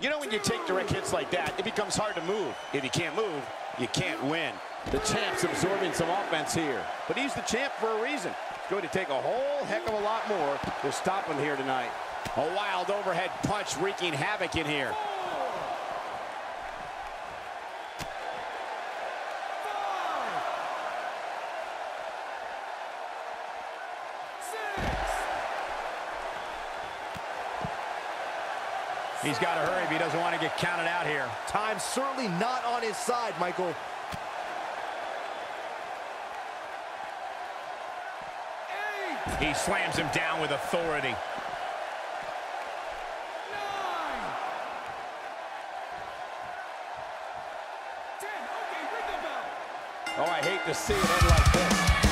You know when you take direct hits like that, it becomes hard to move. If you can't move, you can't win. The champ's absorbing some offense here. But he's the champ for a reason. It's going to take a whole heck of a lot more to stop him here tonight. A wild overhead punch wreaking havoc in here. He's got to hurry if he doesn't want to get counted out here. Time's certainly not on his side, Michael. Eight. He slams him down with authority. To see it end this.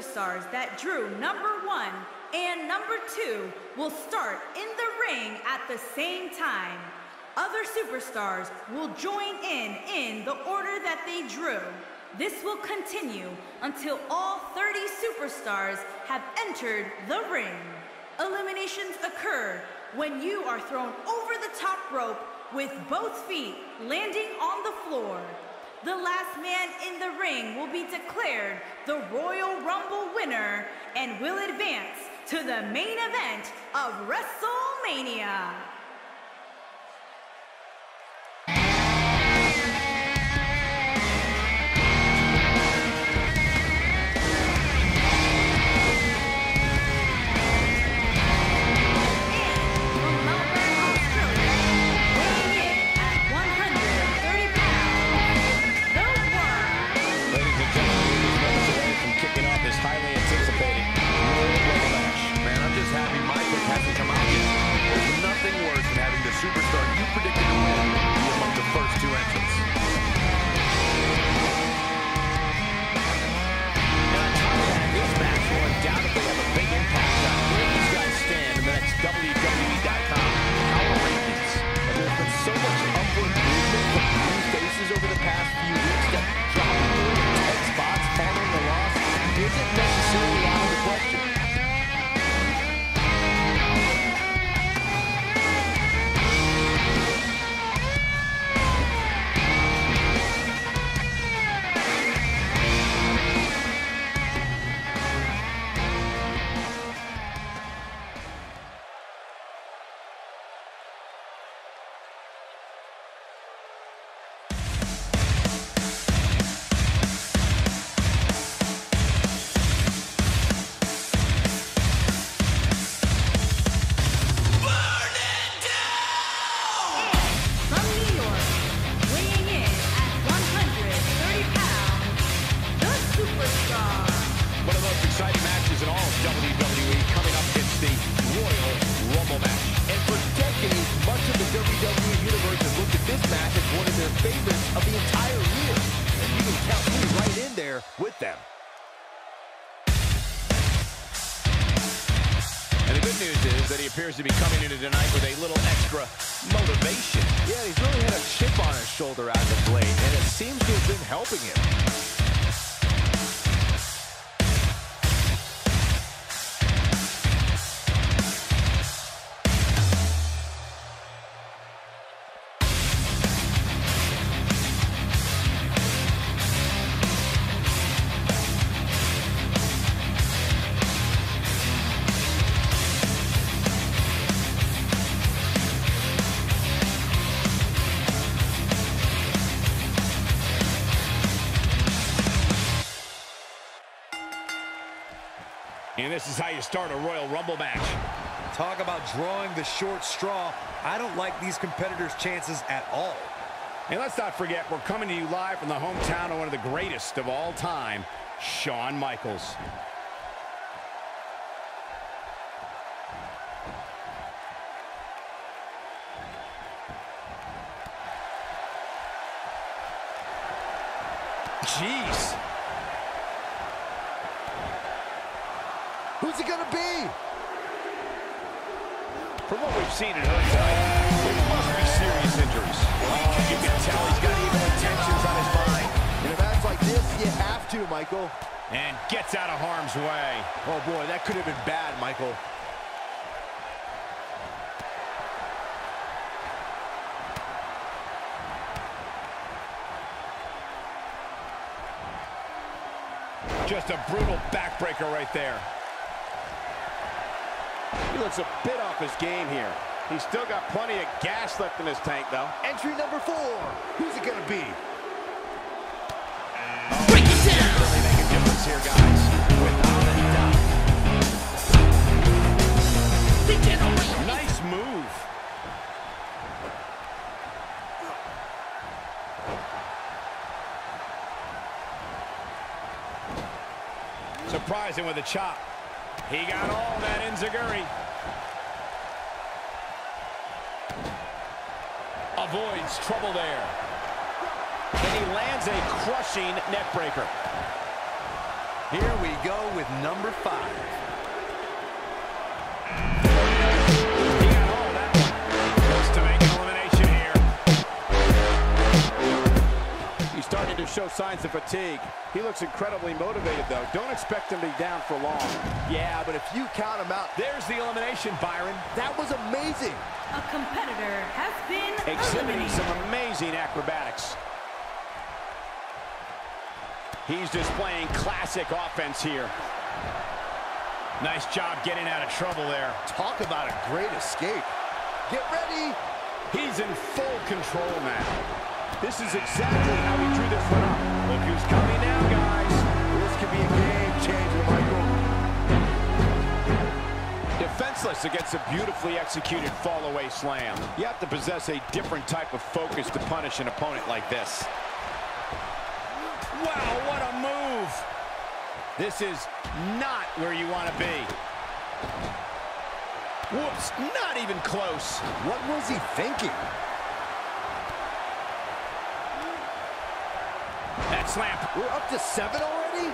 Superstars that drew number one and number two will start in the ring at the same time. Other superstars will join in in the order that they drew. This will continue until all 30 superstars have entered the ring. Eliminations occur when you are thrown over the top rope with both feet landing on the floor. The last man in the ring will be declared the Royal Rumble winner and will advance to the main event of WrestleMania. This is how you start a Royal Rumble match. Talk about drawing the short straw. I don't like these competitors' chances at all. And let's not forget, we're coming to you live from the hometown of one of the greatest of all time, Shawn Michaels. Jeez. It gonna be? From what we've seen in her tonight, there must be serious injuries. You can tell he's got evil intentions on his mind. In a match like this, you have to, Michael. And gets out of harm's way. Oh boy, that could have been bad, Michael. Just a brutal backbreaker right there. He looks a bit off his game here. He's still got plenty of gas left in his tank, though. Entry number four. Who's it gonna be? Break it down. Really make a difference here, guys. Without a doubt. Nice move. Surprising with a chop. He got all that Enzuigiri. Avoids trouble there. And he lands a crushing neckbreaker. Here we go with number five. To show signs of fatigue. He looks incredibly motivated, though. Don't expect him to be down for long. Yeah, but if you count him out, There's the elimination, Byron. that was amazing. A competitor has been Exhibiting eliminated. some amazing acrobatics. He's displaying classic offense here. Nice job getting out of trouble there. Talk about a great escape. Get ready. He's in full control now. This is exactly how he drew this one up. Look who's coming now, guys. This could be a game changer, Michael. Defenseless against a beautifully executed fall-away slam. You have to possess a different type of focus to punish an opponent like this. Wow, what a move. This is not where you want to be. Whoops, not even close. What was he thinking? Slam. We're up to seven already?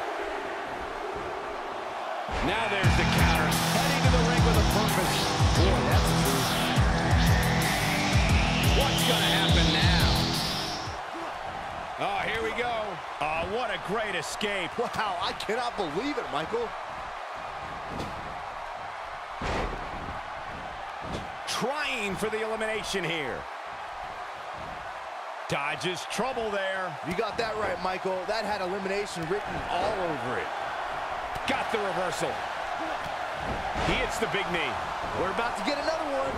Now there's the counter. Heading to the ring with a purpose. Boy, that's true. What's going to happen now? Oh, here we go. Oh, what a great escape. Wow, I cannot believe it, Michael. Trying for the elimination here. Dodges trouble there. You got that right, Michael. That had elimination written all over it. Got the reversal. He hits the big knee. We're about to get another one.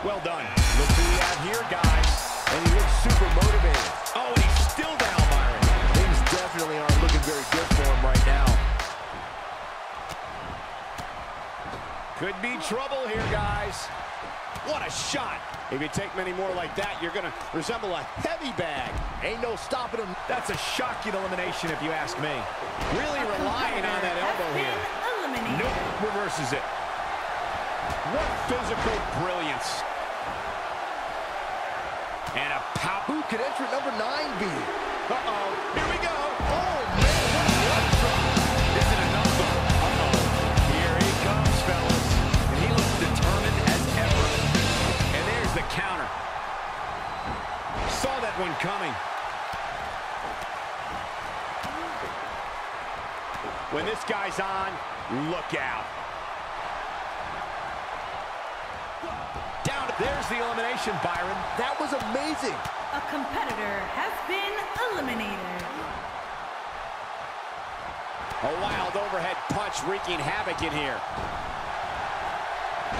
Well done. Look who we have here, guys. And he looks super motivated. Oh, and he's still down, Byron. Things definitely aren't looking very good for him right now. Could be trouble here, guys. What a shot. If you take many more like that, you're going to resemble a heavy bag. Ain't no stopping him. That's a shocking elimination, if you ask me. Really relying on that elbow here. eliminated. Nope, reverses it. What physical brilliance. And a pop. Who could enter number nine be? Uh-oh. Here we go. That one coming. When this guy's on, look out. Down. There's the elimination, Byron. That was amazing. A competitor has been eliminated. A wild overhead punch wreaking havoc in here.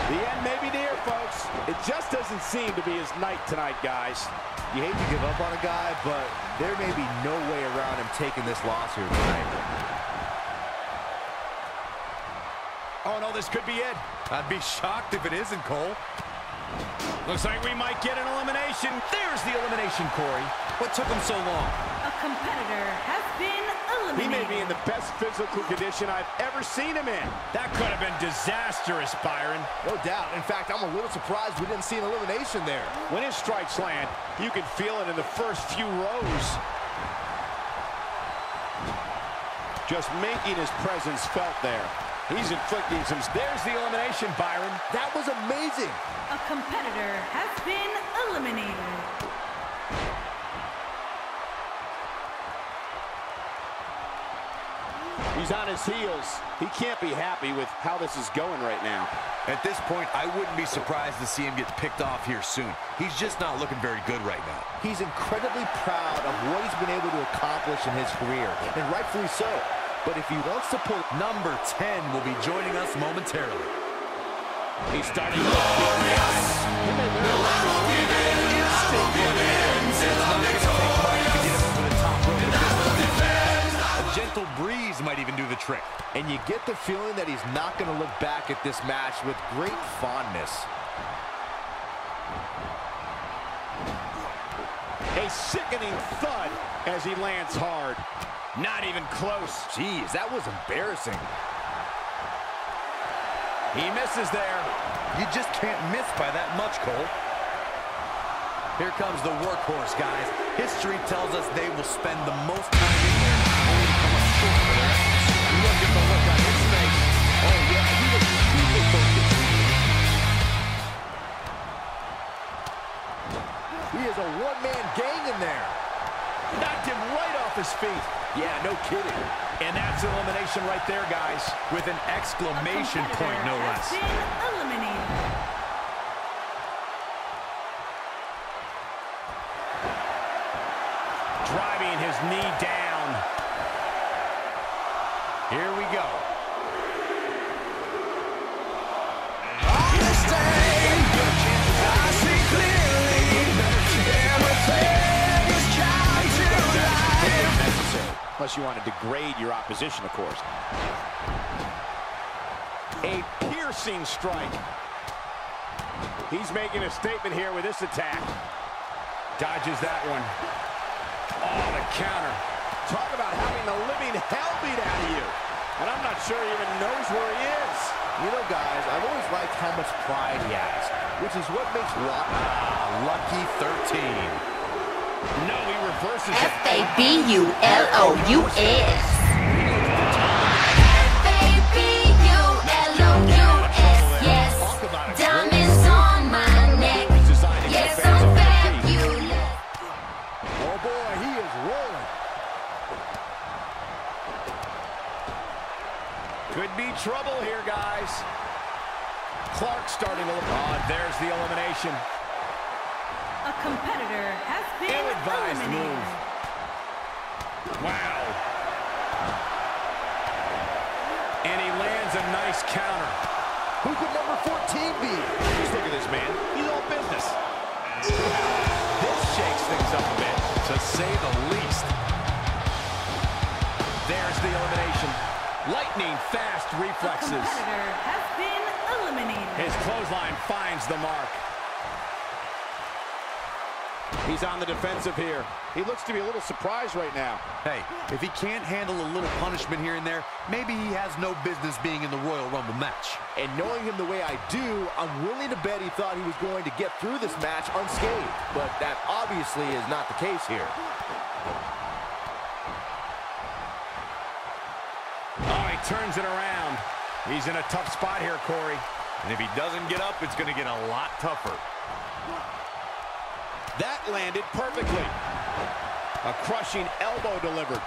The end may be near, folks. It just doesn't seem to be his night tonight, guys. You hate to give up on a guy, but there may be no way around him taking this loss here tonight. Oh, no, this could be it. I'd be shocked if it isn't, Cole. Looks like we might get an elimination. There's the elimination, Corey. What took him so long? A competitor has been He may be in the best physical condition I've ever seen him in. That could have been disastrous, Byron. No doubt. In fact, I'm a little surprised we didn't see an elimination there. When his strikes land, you can feel it in the first few rows. Just making his presence felt there. He's inflicting some... There's the elimination, Byron. That was amazing. A competitor has been eliminated. He's on his heels. He can't be happy with how this is going right now. At this point, I wouldn't be surprised to see him get picked off here soon. He's just not looking very good right now. He's incredibly proud of what he's been able to accomplish in his career, and rightfully so. But if he wants to pull, number 10 will be joining us momentarily. He's starting to look furious. He gentle breeze might even do the trick. And you get the feeling that he's not going to look back at this match with great fondness. A sickening thud as he lands hard. Not even close. Jeez, that was embarrassing. He misses there. You just can't miss by that much, Cole. Here comes the workhorse, guys. History tells us they will spend the most time he was super focused. He is a one-man gang in there. Knocked him right off his feet. Yeah, no kidding. And that's elimination right there, guys. With an exclamation point, no less. Unless you want to degrade your opposition, of course. A piercing strike. He's making a statement here with this attack. Dodges that one. Oh, the counter. Talk about having the living hell beat out of you. And I'm not sure he even knows where he is. You know, guys, I've always liked how much pride he has, which is what makes Rock Ah, lucky 13. No, he reverses it. F-A-B-U-L-O-U-S. Yes. Diamonds on my neck. It's designed to get Yes, I'm off their feet. fabulous. Oh boy, he is rolling. Could be trouble here, guys. Clark starting to look. Oh, there's the elimination. A competitor has been Ill-advised move. Wow. And he lands a nice counter. Who could number 14 be? Just look at this man. He's all business. This shakes things up a bit, to say the least. There's the elimination. Lightning fast A reflexes. competitor has been eliminated. His clothesline finds the mark. He's on the defensive here. He looks to be a little surprised right now. Hey, if he can't handle a little punishment here and there, maybe he has no business being in the Royal Rumble match. And knowing him the way I do, I'm willing to bet he thought he was going to get through this match unscathed. But that obviously is not the case here. Oh, he turns it around. He's in a tough spot here, Corey. And if he doesn't get up, it's going to get a lot tougher. That landed perfectly. A crushing elbow delivered.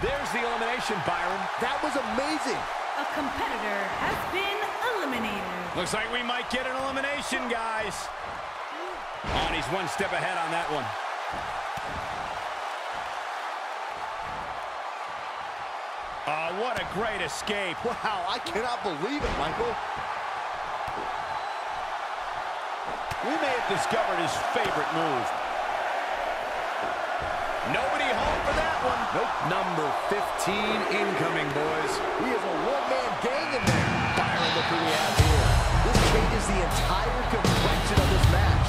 There's the elimination, Byron. That was amazing. A competitor has been eliminated. Looks like we might get an elimination, guys. Oh, and he's one step ahead on that one. Oh, what a great escape. Wow, I cannot believe it, Michael. We may have discovered his favorite move. Nobody home for that one. Nope. Number 15 incoming, boys. He is a one-man gang in there. Byron, look who we have here. This changes the entire complexion of this match.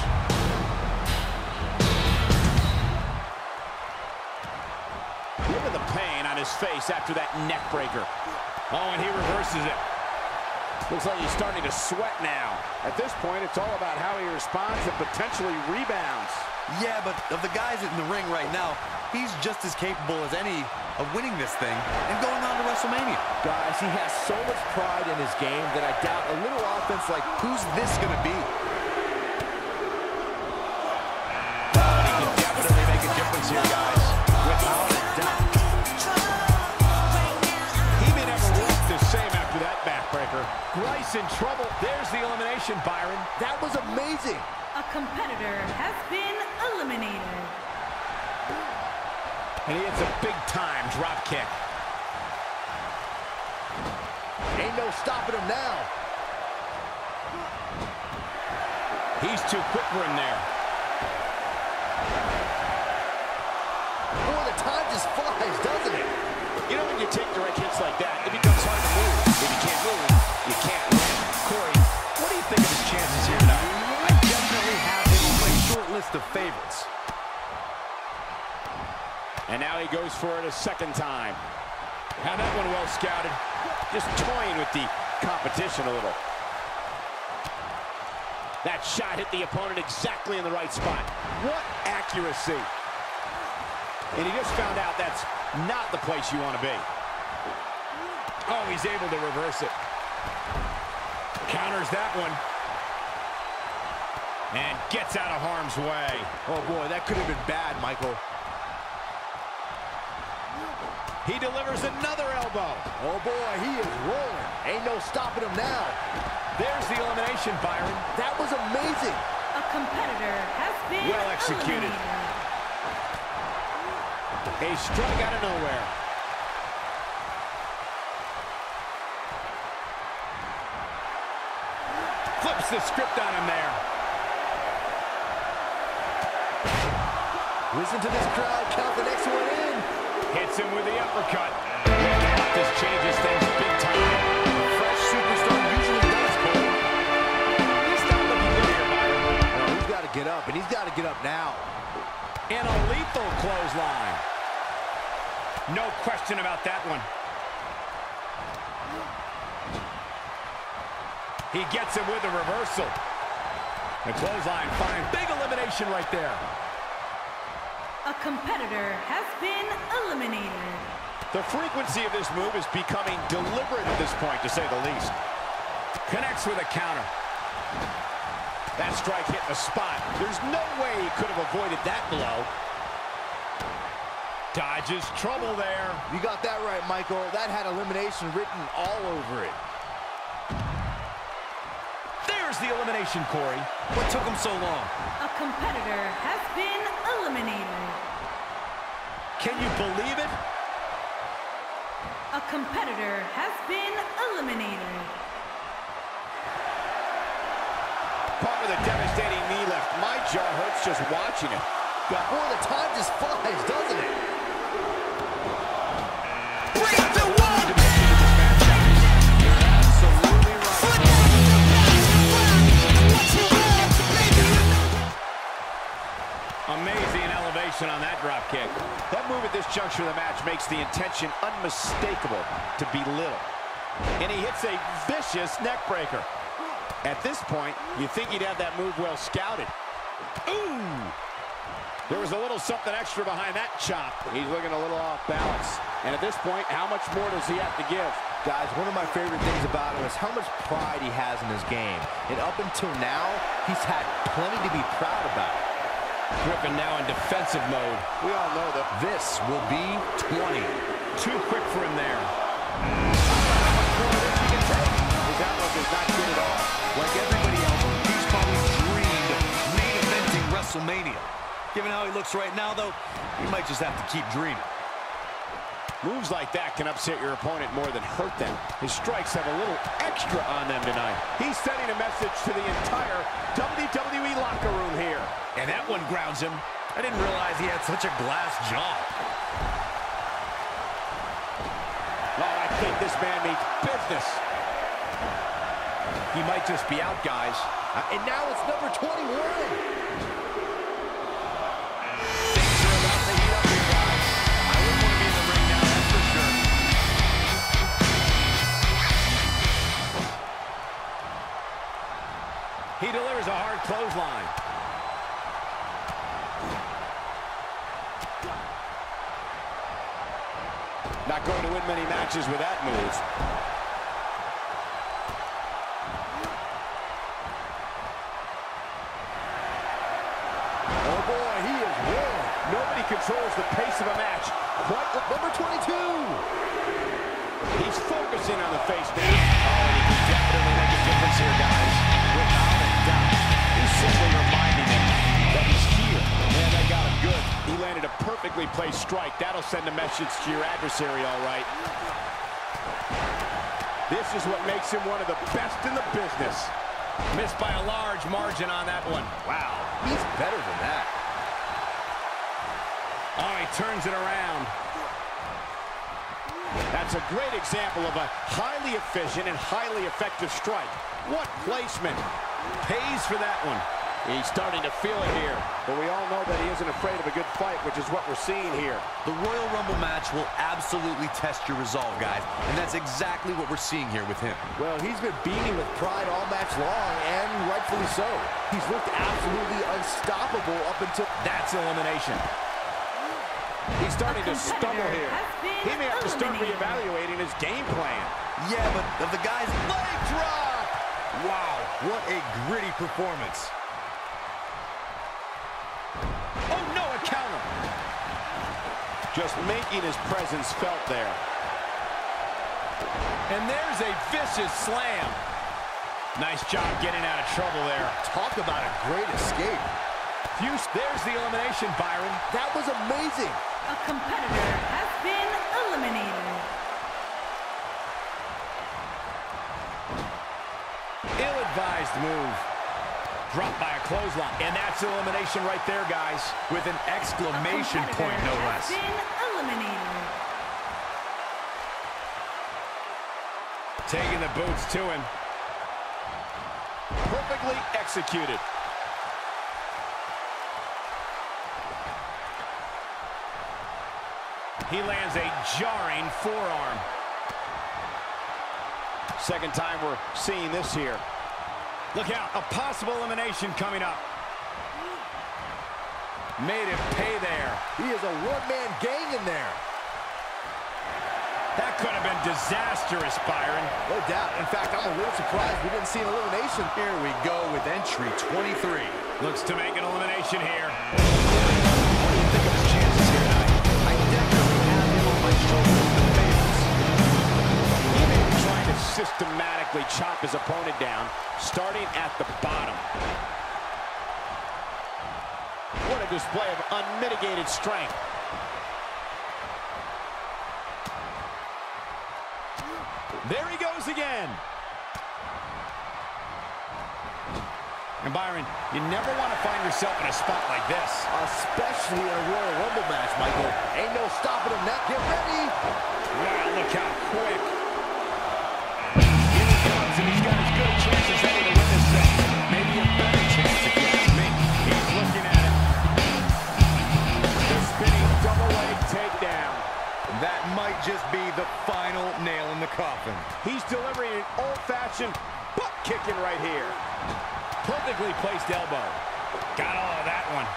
Look at the pain on his face after that neck breaker. Oh, and he reverses it. Looks like he's starting to sweat now. At this point, it's all about how he responds and potentially rebounds. Yeah, but of the guys in the ring right now, he's just as capable as any of winning this thing and going on to WrestleMania. Guys, he has so much pride in his game that I doubt a little offense like Who's this going to be? Backbreaker. Grice in trouble. There's the elimination, Byron. That was amazing. A competitor has been eliminated. And he hits a big-time drop kick. Ain't no stopping him now. He's too quick for him there. Boy, the time just flies, doesn't it? You know when you take direct hits like that, it becomes hard to move. If you can't move, list of favorites. And now he goes for it a second time. Had that one well scouted. Just toying with the competition a little. That shot hit the opponent exactly in the right spot. What accuracy. And he just found out that's not the place you want to be. Oh, he's able to reverse it. Counters that one. And gets out of harm's way. Oh, boy, that could have been bad, Michael. He delivers another elbow. Oh, boy, he is rolling. Ain't no stopping him now. There's the elimination, Byron. That was amazing. A competitor has been Well executed. eliminated. A strike out of nowhere. Flips the script on him there. Listen to this crowd count the next one in. Hits him with the uppercut. This changes things big time. Fresh superstar usually does, Cole. He's not looking good here, Byron. Well, he's got to get up, and he's got to get up now. And a lethal clothesline. No question about that one. He gets him with a reversal. The clothesline fine. Big elimination right there. A competitor has been eliminated. The frequency of this move is becoming deliberate at this point, to say the least. Connects with a counter. That strike hit the spot. There's no way he could have avoided that blow. Dodges trouble there. You got that right, Michael. That had elimination written all over it. There's the elimination, Corey. What took him so long? A competitor has been eliminated. Can you believe it? A competitor has been eliminated. Caught with a devastating knee left. My jaw hurts just watching it. But boy, the time just flies, doesn't it? Elevation on that drop kick. That move at this juncture of the match makes the intention unmistakable to belittle. And he hits a vicious neck breaker. At this point, you think he'd have that move well scouted. Ooh! There was a little something extra behind that chop. He's looking a little off balance. And at this point, how much more does he have to give? Guys, one of my favorite things about him is how much pride he has in his game. And up until now, he's had plenty to be proud about. Griffin now in defensive mode. We all know that This will be 20. Too quick for him there. his outlook is not good at all. Like everybody else, he's probably dreamed of main eventing WrestleMania. Given how he looks right now, though, he might just have to keep dreaming. Moves like that can upset your opponent more than hurt them. His strikes have a little extra on them tonight. He's sending a message to the entire WWE locker room here. And that one grounds him. I didn't realize he had such a glass jaw. Oh, I think this man means business. He might just be out, guys. Uh, and now it's number 21. Things are about to heat up here, guys. I wouldn't want to be in the ring now, that's for sure. He delivers a hard clothesline. Not going to win many matches with that move. Oh, boy, he is rolling. Nobody controls the perfectly placed strike. That'll send a message to your adversary, all right. This is what makes him one of the best in the business. Missed by a large margin on that one. Wow. He's better than that. Oh, he turns it around. That's a great example of a highly efficient and highly effective strike. What placement. Pays for that one. He's starting to feel it here. But we all know that he isn't afraid of a good fight, which is what we're seeing here. The Royal Rumble match will absolutely test your resolve, guys. And that's exactly what we're seeing here with him. Well, he's been beating with pride all match long, and rightfully so. He's looked absolutely unstoppable up until... That's elimination. He's starting to stumble here. He may have to start eliminated. reevaluating his game plan. Yeah, but of the guys... Leg drop! Wow, what a gritty performance. Oh, no, a counter. Just making his presence felt there. And there's a vicious slam. Nice job getting out of trouble there. Talk about a great escape. Hughes, there's the elimination, Byron. That was amazing. A competitor has been eliminated. Ill-advised move. Dropped by a clothesline. And that's elimination right there, guys. With an exclamation point, no less. Taking the boots to him. Perfectly executed. He lands a jarring forearm. Second time we're seeing this here. Look out, a possible elimination coming up. Made him pay there. He is a one-man gang in there. That could have been disastrous, Byron. No doubt. In fact, I'm a little surprised we didn't see an elimination. Here we go with entry 23. Looks to make an elimination here. What do you Think of his chances here tonight. I definitely have him on my shoulders systematically chop his opponent down, starting at the bottom. What a display of unmitigated strength. There he goes again. And Byron, you never want to find yourself in a spot like this. Especially in a Royal Rumble match, Michael. Ain't no stopping him now. Get ready. Wow, look how quick. That might just be the final nail in the coffin. He's delivering an old-fashioned butt kicking right here. Perfectly placed elbow. Got all of that one.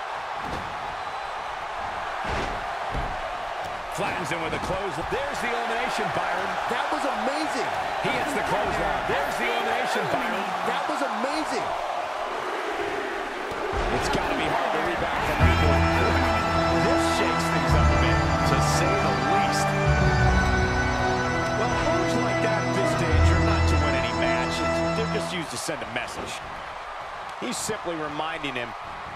Flattens him with a close. There's the elimination, Byron. That was amazing. He hits the clothesline. There's the elimination, Byron. That was amazing. It's got to be hard to rebound from that one. This shakes things up a bit, to say the least. Well, moves like that are not to win any match. It's- They're just used to send a message. He's simply reminding him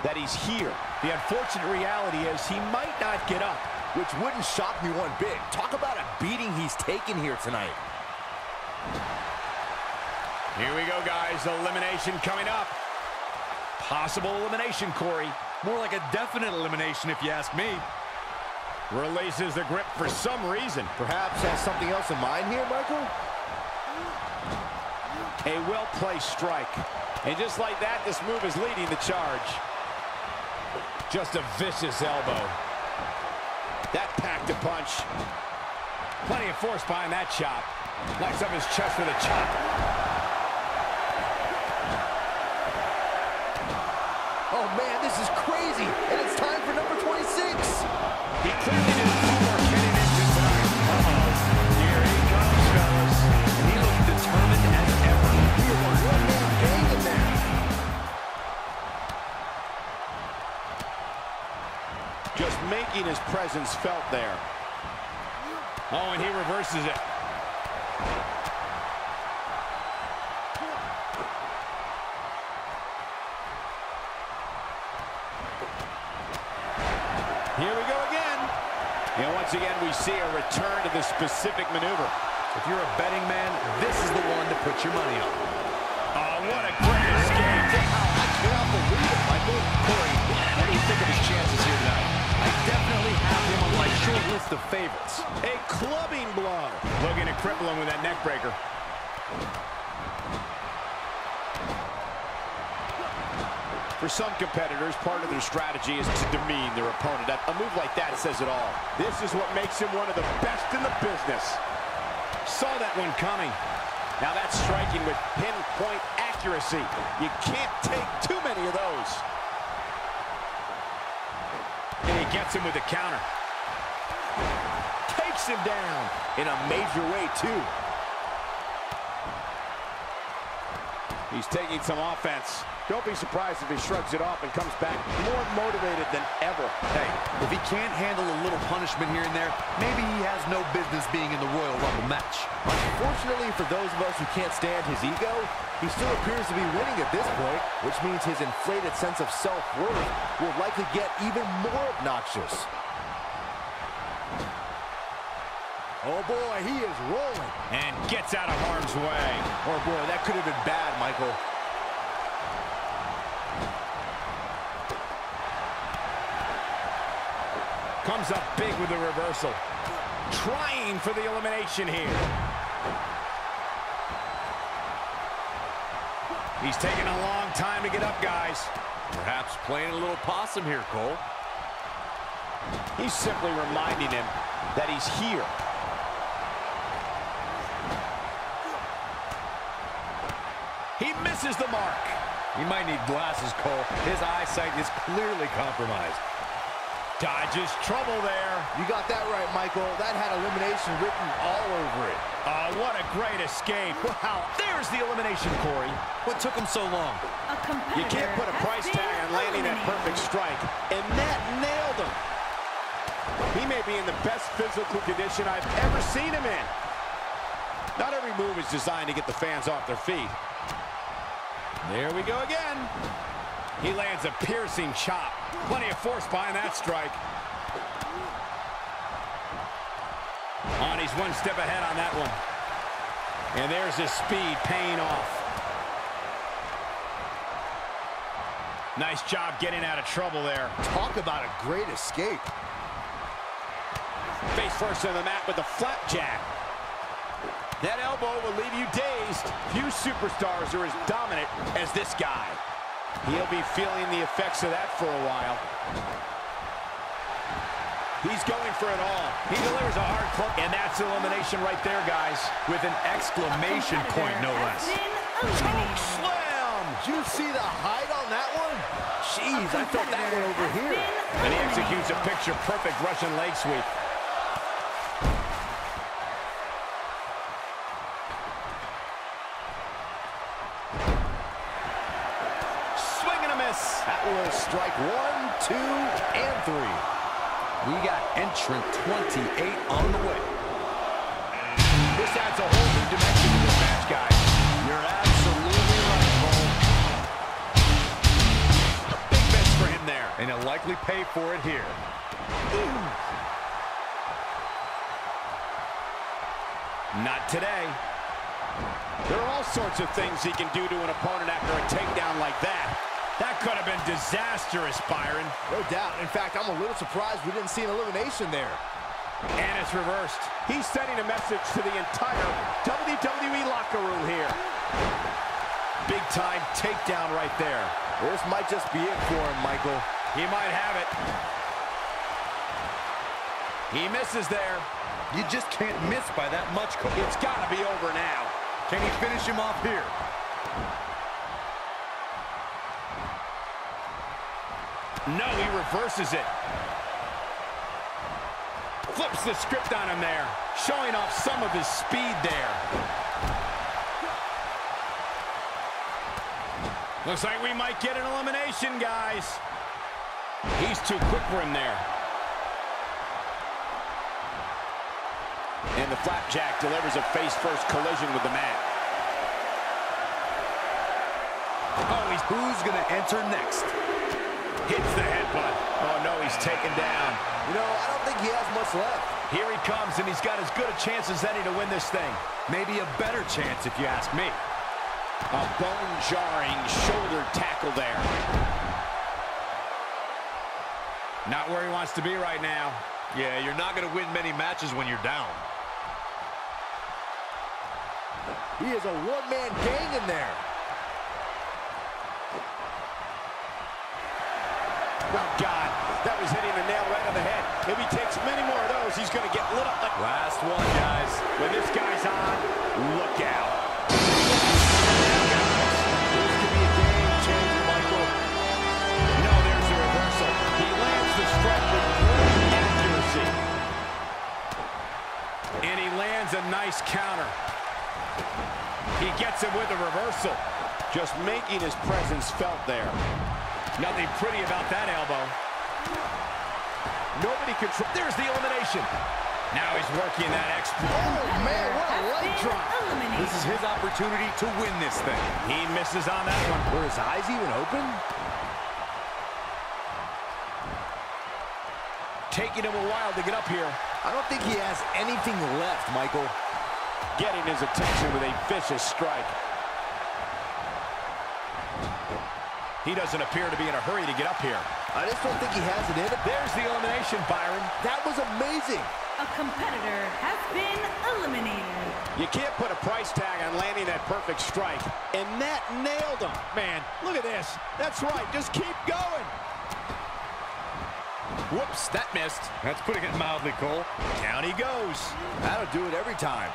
that he's here. The unfortunate reality is he might not get up. Which wouldn't shock me one bit. Talk about a beating he's taken here tonight. Here we go, guys. Elimination coming up. Possible elimination, Corey. More like a definite elimination, if you ask me. Releases the grip for some reason. Perhaps has something else in mind here, Michael? A well-placed strike. And just like that, this move is leading the charge. Just a vicious elbow. That packed a punch. Plenty of force behind that chop. Lights up his chest with a chop. Making his presence felt there. Oh, and he reverses it. Here we go again. And once again, we see a return to the specific maneuver. If you're a betting man, this is the one to put your money on. Oh, what a great escape. I cannot believe it, Michael. Corey, what do you think of his chances here tonight? I definitely have him on my short list of favorites. A clubbing blow. Looking to cripple him with that neck breaker. For some competitors, part of their strategy is to demean their opponent. A move like that says it all. This is what makes him one of the best in the business. Saw that one coming. Now that's striking with pinpoint accuracy. You can't take too many of those. And he gets him with the counter. Takes him down in a major way, too. He's taking some offense. Don't be surprised if he shrugs it off and comes back more motivated than ever. Hey, if he can't handle a little punishment here and there, maybe he has no business being in the Royal Rumble match. Unfortunately for those of us who can't stand his ego, he still appears to be winning at this point, which means his inflated sense of self-worth will likely get even more obnoxious. Oh boy, he is rolling. And gets out of harm's way. Oh boy, that could have been bad, Michael. Comes up big with the reversal. Trying for the elimination here. He's taking a long time to get up, guys. Perhaps playing a little possum here, Cole. He's simply reminding him that he's here. He misses the mark. He might need glasses, Cole. His eyesight is clearly compromised. Dodges trouble there. You got that right, Michael. That had elimination written all over it. Oh, what a great escape. Wow, there's the elimination, Corey. What took him so long? A You can't put a price tag on landing that perfect strike. And that nailed him. He may be in the best physical condition I've ever seen him in. Not every move is designed to get the fans off their feet. There we go again. He lands a piercing chop. Plenty of force behind that strike. On, he's one step ahead on that one. And there's his speed paying off. Nice job getting out of trouble there. Talk about a great escape. Face first on the mat with a flapjack. That elbow will leave you dazed. Few superstars are as dominant as this guy. He'll be feeling the effects of that for a while. He's going for it all. He delivers a hard club, and that's elimination right there, guys. With an exclamation point, no less. Choke slam! Did you see the height on that one? Jeez, I felt that one over here. And he executes a picture-perfect Russian leg sweep. Strike one, two, and three. We got entrant 28 on the way. This adds a whole new dimension to this match, guys. You're absolutely right, Cole. Big miss for him there. And he'll likely pay for it here. Not today. There are all sorts of things he can do to an opponent after a takedown like that. That could have been disastrous, Byron. No doubt. In fact, I'm a little surprised we didn't see an elimination there. And it's reversed. He's sending a message to the entire WWE locker room here. Big time takedown right there. This might just be it for him, Michael. He might have it. He misses there. You just can't miss by that much, Cole. It's got to be over now. Can he finish him off here? No, he reverses it. Flips the script on him there, showing off some of his speed there. Looks like we might get an elimination, guys. He's too quick for him there. And the flapjack delivers a face-first collision with the mat. Oh, he's who's going to enter next? Hits the headbutt. Oh, no, he's taken down. You know, I don't think he has much left. Here he comes, and he's got as good a chance as any to win this thing. Maybe a better chance, if you ask me. A bone-jarring shoulder tackle there. Not where he wants to be right now. Yeah, you're not going to win many matches when you're down. He is a one-man gang in there. Oh, God. That was hitting the nail right on the head. If he takes many more of those, he's going to get lit up like... Last one, guys. When this guy's on, look out. This could be a game changer, Michael. No, there's the reversal. He lands the strike with great accuracy. And he lands a nice counter. He gets him with a reversal. Just making his presence felt there. Nothing pretty about that elbow. Nobody control... There's the elimination. Now he's working that exploit. Oh, man, what a leg drop. This is his opportunity to win this thing. He misses on that one. Were his eyes even open? Taking him a while to get up here. I don't think he has anything left, Michael. Getting his attention with a vicious strike. He doesn't appear to be in a hurry to get up here. I just don't think he has it in him. There's the elimination, Byron. That was amazing. A competitor has been eliminated. You can't put a price tag on landing that perfect strike. And that nailed him. Man, look at this. That's right. Just keep going. Whoops, that missed. That's putting it mildly, Cole. Down he goes. That'll do it every time.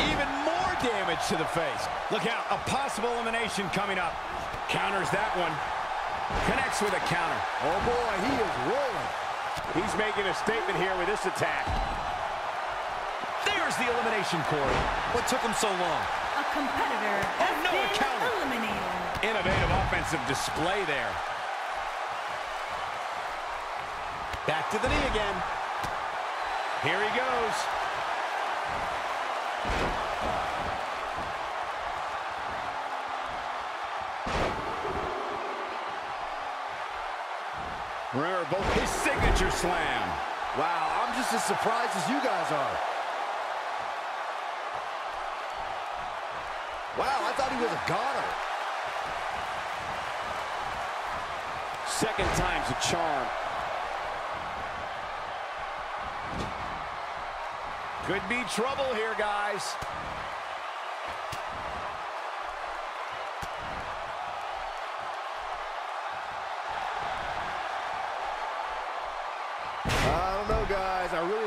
Even more damage to the face. Look out, a possible elimination coming up. Counters that one. Connects with a counter. Oh, boy, he is rolling. He's making a statement here with this attack. There's the elimination, Corey. What took him so long? A competitor oh, has no, a counter. eliminated. Innovative offensive display there. Back to the knee again. Here he goes. Remember both his signature slam. Wow, I'm just as surprised as you guys are. Wow, I thought he was a goner. Second time's a charm. Could be trouble here, guys.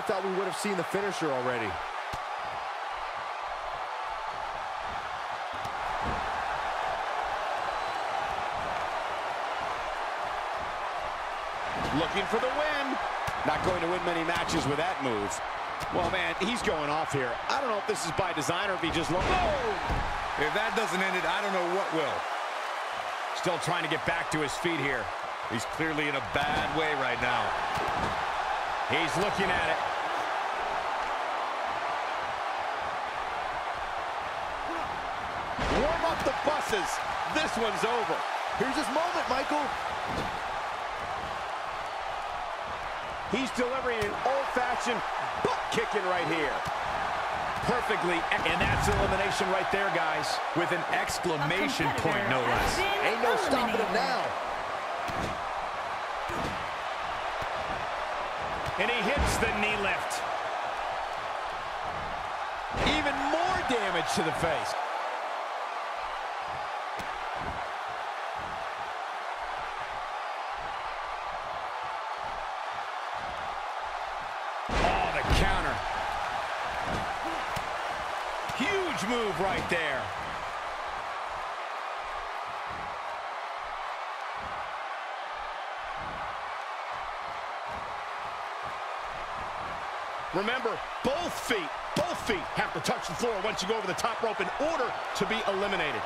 Thought we would have seen the finisher already. Looking for the win. Not going to win many matches with that move. Well, man, he's going off here. I don't know if this is by design or if he just looked... Oh! If that doesn't end it, I don't know what will. Still trying to get back to his feet here. He's clearly in a bad way right now. He's looking at it. Warm up the buses. This one's over. Here's his moment, Michael. He's delivering an old-fashioned butt kicking right here. Perfectly, and that's elimination right there, guys. With an exclamation point, no less. Ain't no stopping him now. And he hits the knee lift. Even more damage to the face. Move right there. Remember, both feet, both feet have to touch the floor once you go over the top rope in order to be eliminated.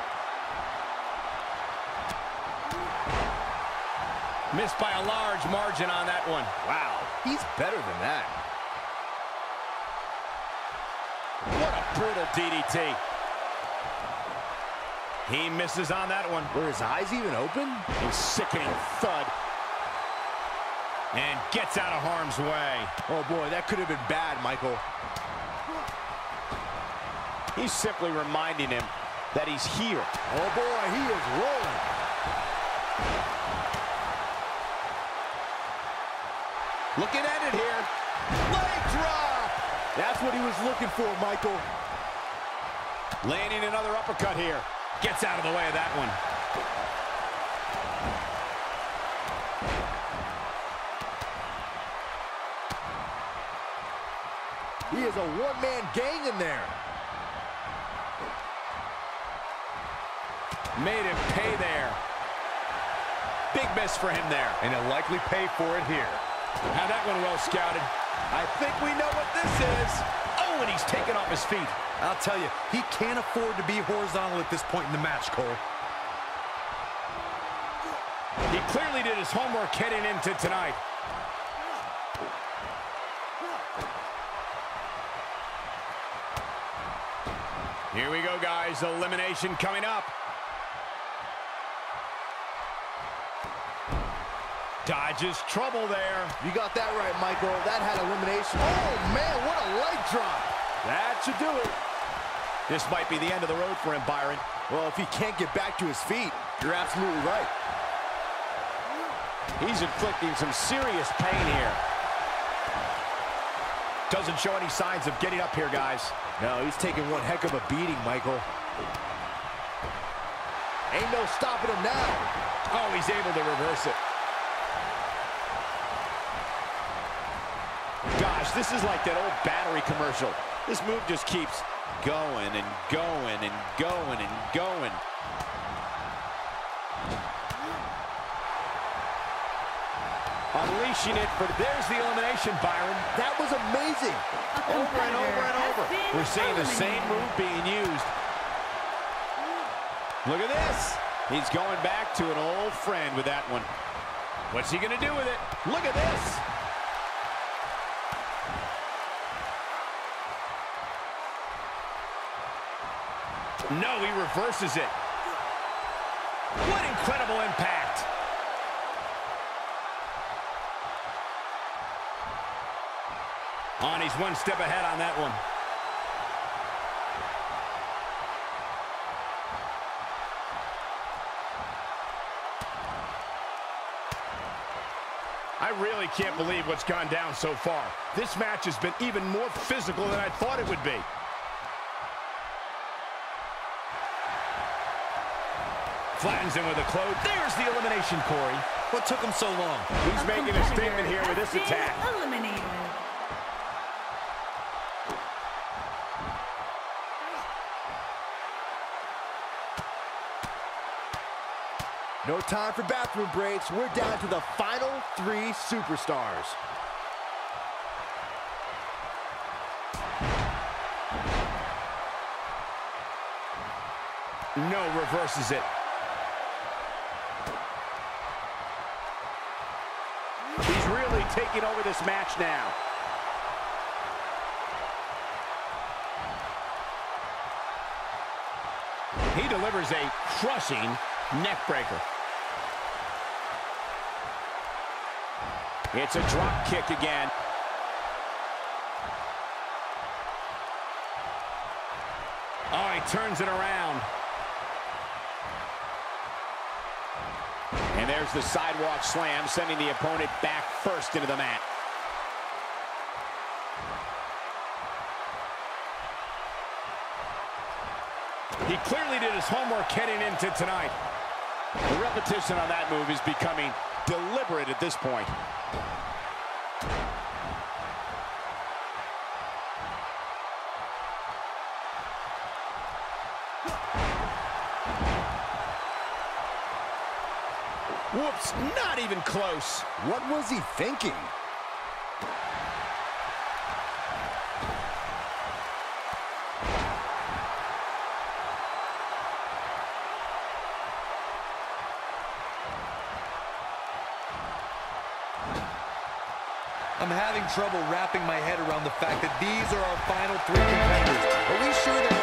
Missed by a large margin on that one. Wow, he's better than that. What a brutal DDT. He misses on that one. Were his eyes even open? A sickening thud. And gets out of harm's way. Oh, boy, that could have been bad, Michael. He's simply reminding him that he's here. Oh, boy, he is rolling. Looking at it here. Leg drop. That's what he was looking for, Michael. Landing another uppercut here. Gets out of the way of that one. He is a one-man gang in there. Made him pay there. Big miss for him there. And he'll likely pay for it here. Had that one well scouted. I think we know what this is. Oh, and he's taken off his feet. I'll tell you, he can't afford to be horizontal at this point in the match, Cole. He clearly did his homework heading into tonight. Here we go, guys. Elimination coming up. Dodges trouble there. You got that right, Michael. That had elimination. Oh, man, what a leg drop. That should do it. This might be the end of the road for him, Byron. Well, if he can't get back to his feet, you're absolutely right. He's inflicting some serious pain here. Doesn't show any signs of getting up here, guys. No, he's taking one heck of a beating, Michael. Ain't no stopping him now. Oh, he's able to reverse it. Gosh, this is like that old battery commercial. This move just keeps going and going and going and going. Unleashing it but There's the elimination, Byron. That was amazing. over and over and over. We're seeing the same move being used. Look at this. He's going back to an old friend with that one. What's he going to do with it? Look at this. No, he reverses it. What incredible impact. On, he's one step ahead on that one. I really can't believe what's gone down so far. This match has been even more physical than I thought it would be. Flattens him with a close. There's the elimination, Corey. What took him so long? He's making a statement here with this attack. Eliminated. No time for bathroom breaks. We're down to the final three superstars. No, reverses it. He's taking over this match now. He delivers a crushing neck breaker. It's a drop kick again. Oh, he turns it around. And there's the sidewalk slam, sending the opponent back first into the mat. He clearly did his homework heading into tonight. The repetition on that move is becoming deliberate at this point. Whoops, not even close. What was he thinking? I'm having trouble wrapping my head around the fact that these are our final three contenders. Are we sure that...